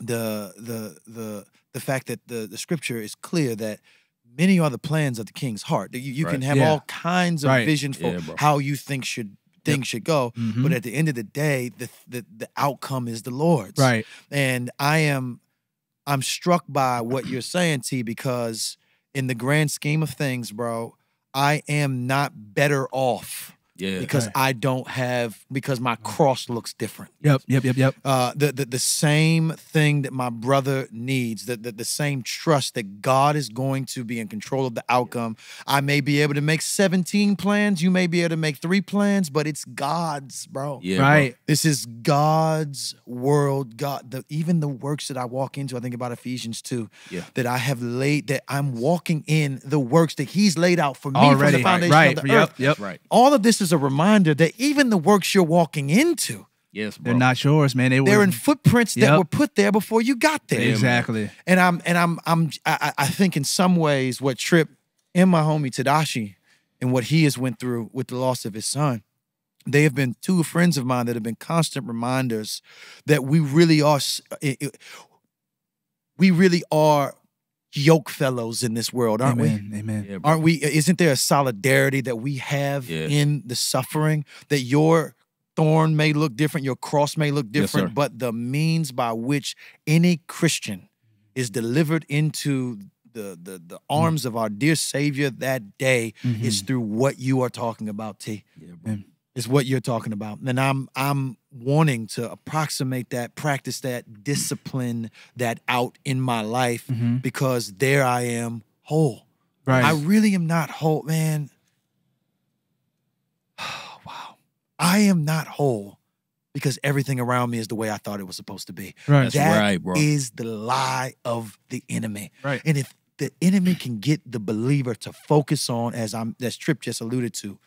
the the the the fact that the the scripture is clear that many are the plans of the king's heart. You, you can have Yeah. all kinds of Right. vision for Yeah, how you think should things should go, Mhm. but at the end of the day, the, the the outcome is the Lord's. Right. And I am I'm struck by what you're saying, T, because in the grand scheme of things, bro, I am not better off Yeah. because Right. I don't have because my cross looks different. Yep. Yep. Yep. Yep. Uh, the, the the same thing that my brother needs, the, the the same trust that God is going to be in control of the outcome. I may be able to make 17 plans, you may be able to make three plans, but it's God's, bro. yeah. bro. right. This is God's world. God, the, even the works that I walk into, I think about Ephesians 2, Yeah. that I have laid, that I'm walking in the works that He's laid out for me from the foundation Right. of the Yep. earth. Yep. Right. All of this is a reminder that even the works you're walking into, Yes, bro. They're not yours, man. They were they're in footprints that were put there before you got there. man. exactly. And I'm and I'm I'm I, I I think in some ways what Trip and my homie Tedashii and what he has went through with the loss of his son, they have been two friends of mine that have been constant reminders that we really are it- it- we really are yoke fellows in this world, aren't we? Amen. Amen. Yeah. Aren't we? Isn't there a solidarity that we have Yeah. in the suffering that your thorn may look different, your cross may look different, sir. but the means by which any Christian is delivered into the the, the mm. arms of our dear Savior that day mm-hmm. is through what you are talking about, T. Yeah, bro. Is what you're talking about. And I'm I'm wanting to approximate that, practice that, discipline that out in my life Mhm. because there I am whole. Right. I really am not whole, man. [sighs] wow. I am not whole because everything around me is the way I thought it was supposed to be. right. That's That right, bro. is the lie of the enemy. Right. And if the enemy can get the believer to focus on, as I'm as Trip just alluded to,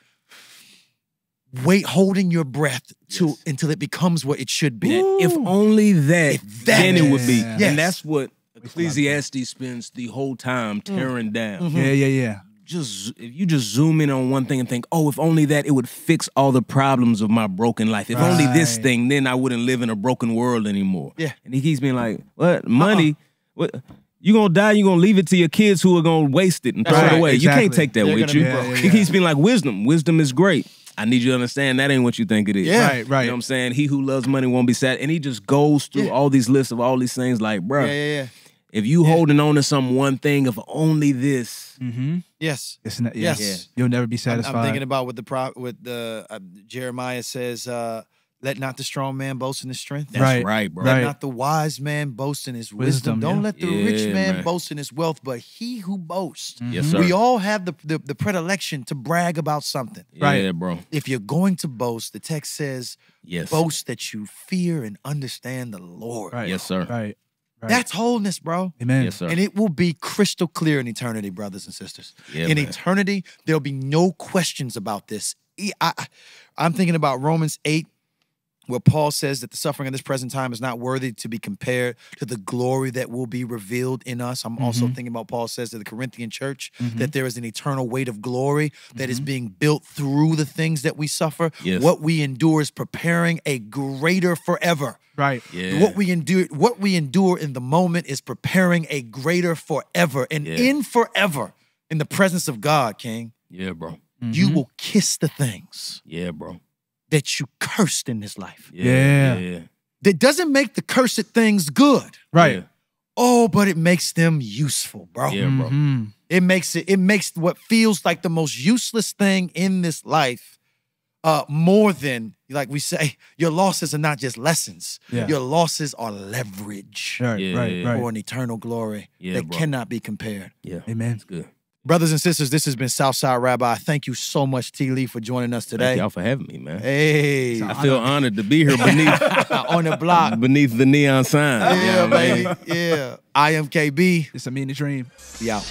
wait, holding your breath to Yes. until it becomes what it should be. That if only that, If that- then it would be. Yeah. Yes. And that's what Ecclesiastes spends the whole time mm. tearing down. Mm-hmm. Yeah. Yeah. Yeah. Just if you just zoom in on one thing and think, oh, if only that, it would fix all the problems of my broken life. If only this thing, then I wouldn't live in a broken world anymore. Yeah. And he keeps being like, what uh-uh. money? What? You gonna die? you're gonna leave it to your kids who are gonna waste it and throw Right, it away? You can't take that They're with you. be broke. Yeah, yeah, He yeah. keeps being like, wisdom. Wisdom is great. I need you to understand that ain't what you think it is. Yeah. Right. Right. You know what I'm saying? He who loves money won't be sad. And he just goes through Yeah. all these lists of all these things like, bro, Yeah, yeah, yeah. if you holding on to some one thing, of only this. Mm-hmm. Yes. It's not, Yes. yes. You'll never be I'm, satisfied. I'm thinking about what the pro with the uh, Jeremiah says, uh, let not the strong man boast in his strength. That's Right. right, bro. Let Right. not the wise man boast in his wisdom. Wisdom, Don't yeah. let the rich man man. boast in his wealth, but he who boasts. Mm-hmm. Yes, sir. We all have the, the, the predilection to brag about something. Right. Yeah, bro. If you're going to boast, the text says, Yes. boast that you fear and understand the Lord. Right. Yes, sir. Right. Right. That's wholeness, bro. Amen. Yes, sir. And it will be crystal clear in eternity, brothers and sisters. Yeah, in man. eternity, there'll be no questions about this. I, am thinking about Romans 8, where Paul says that the suffering of this present time is not worthy to be compared to the glory that will be revealed in us. I'm also Mm-hmm. thinking about Paul says to the Corinthian church that there is an eternal weight of glory that is being built through the things that we suffer. Yes. What we endure is preparing a greater forever. Right. Yeah. What we endure, what we endure in the moment is preparing a greater forever. And Yeah. in forever, in the presence of God, King, Yeah, bro. Mm-hmm. you will kiss the things Yeah, bro. That you cursed in this life. Yeah. Yeah. Yeah. That doesn't make the cursed things good. Right. Oh, but it makes them useful, bro. Yeah, bro. Mhm. It makes it, it makes what feels like the most useless thing in this life uh, more than like we say, your losses are not just lessons. Yeah. Your losses are leverage Right, Yeah, right, yeah, right. for an eternal glory Yeah, that bro. cannot be compared. Yeah. Amen. It's good. Brothers and sisters, this has been Southside Rabbi. Thank you so much, T. Lee, for joining us Thank today. y'all for having me, man. Hey, I feel honored to be here [laughs] beneath [laughs] on the block. beneath the neon sign. Yeah, You know what I mean? baby. Yeah. I am KB. It's a mean to dream. Be out.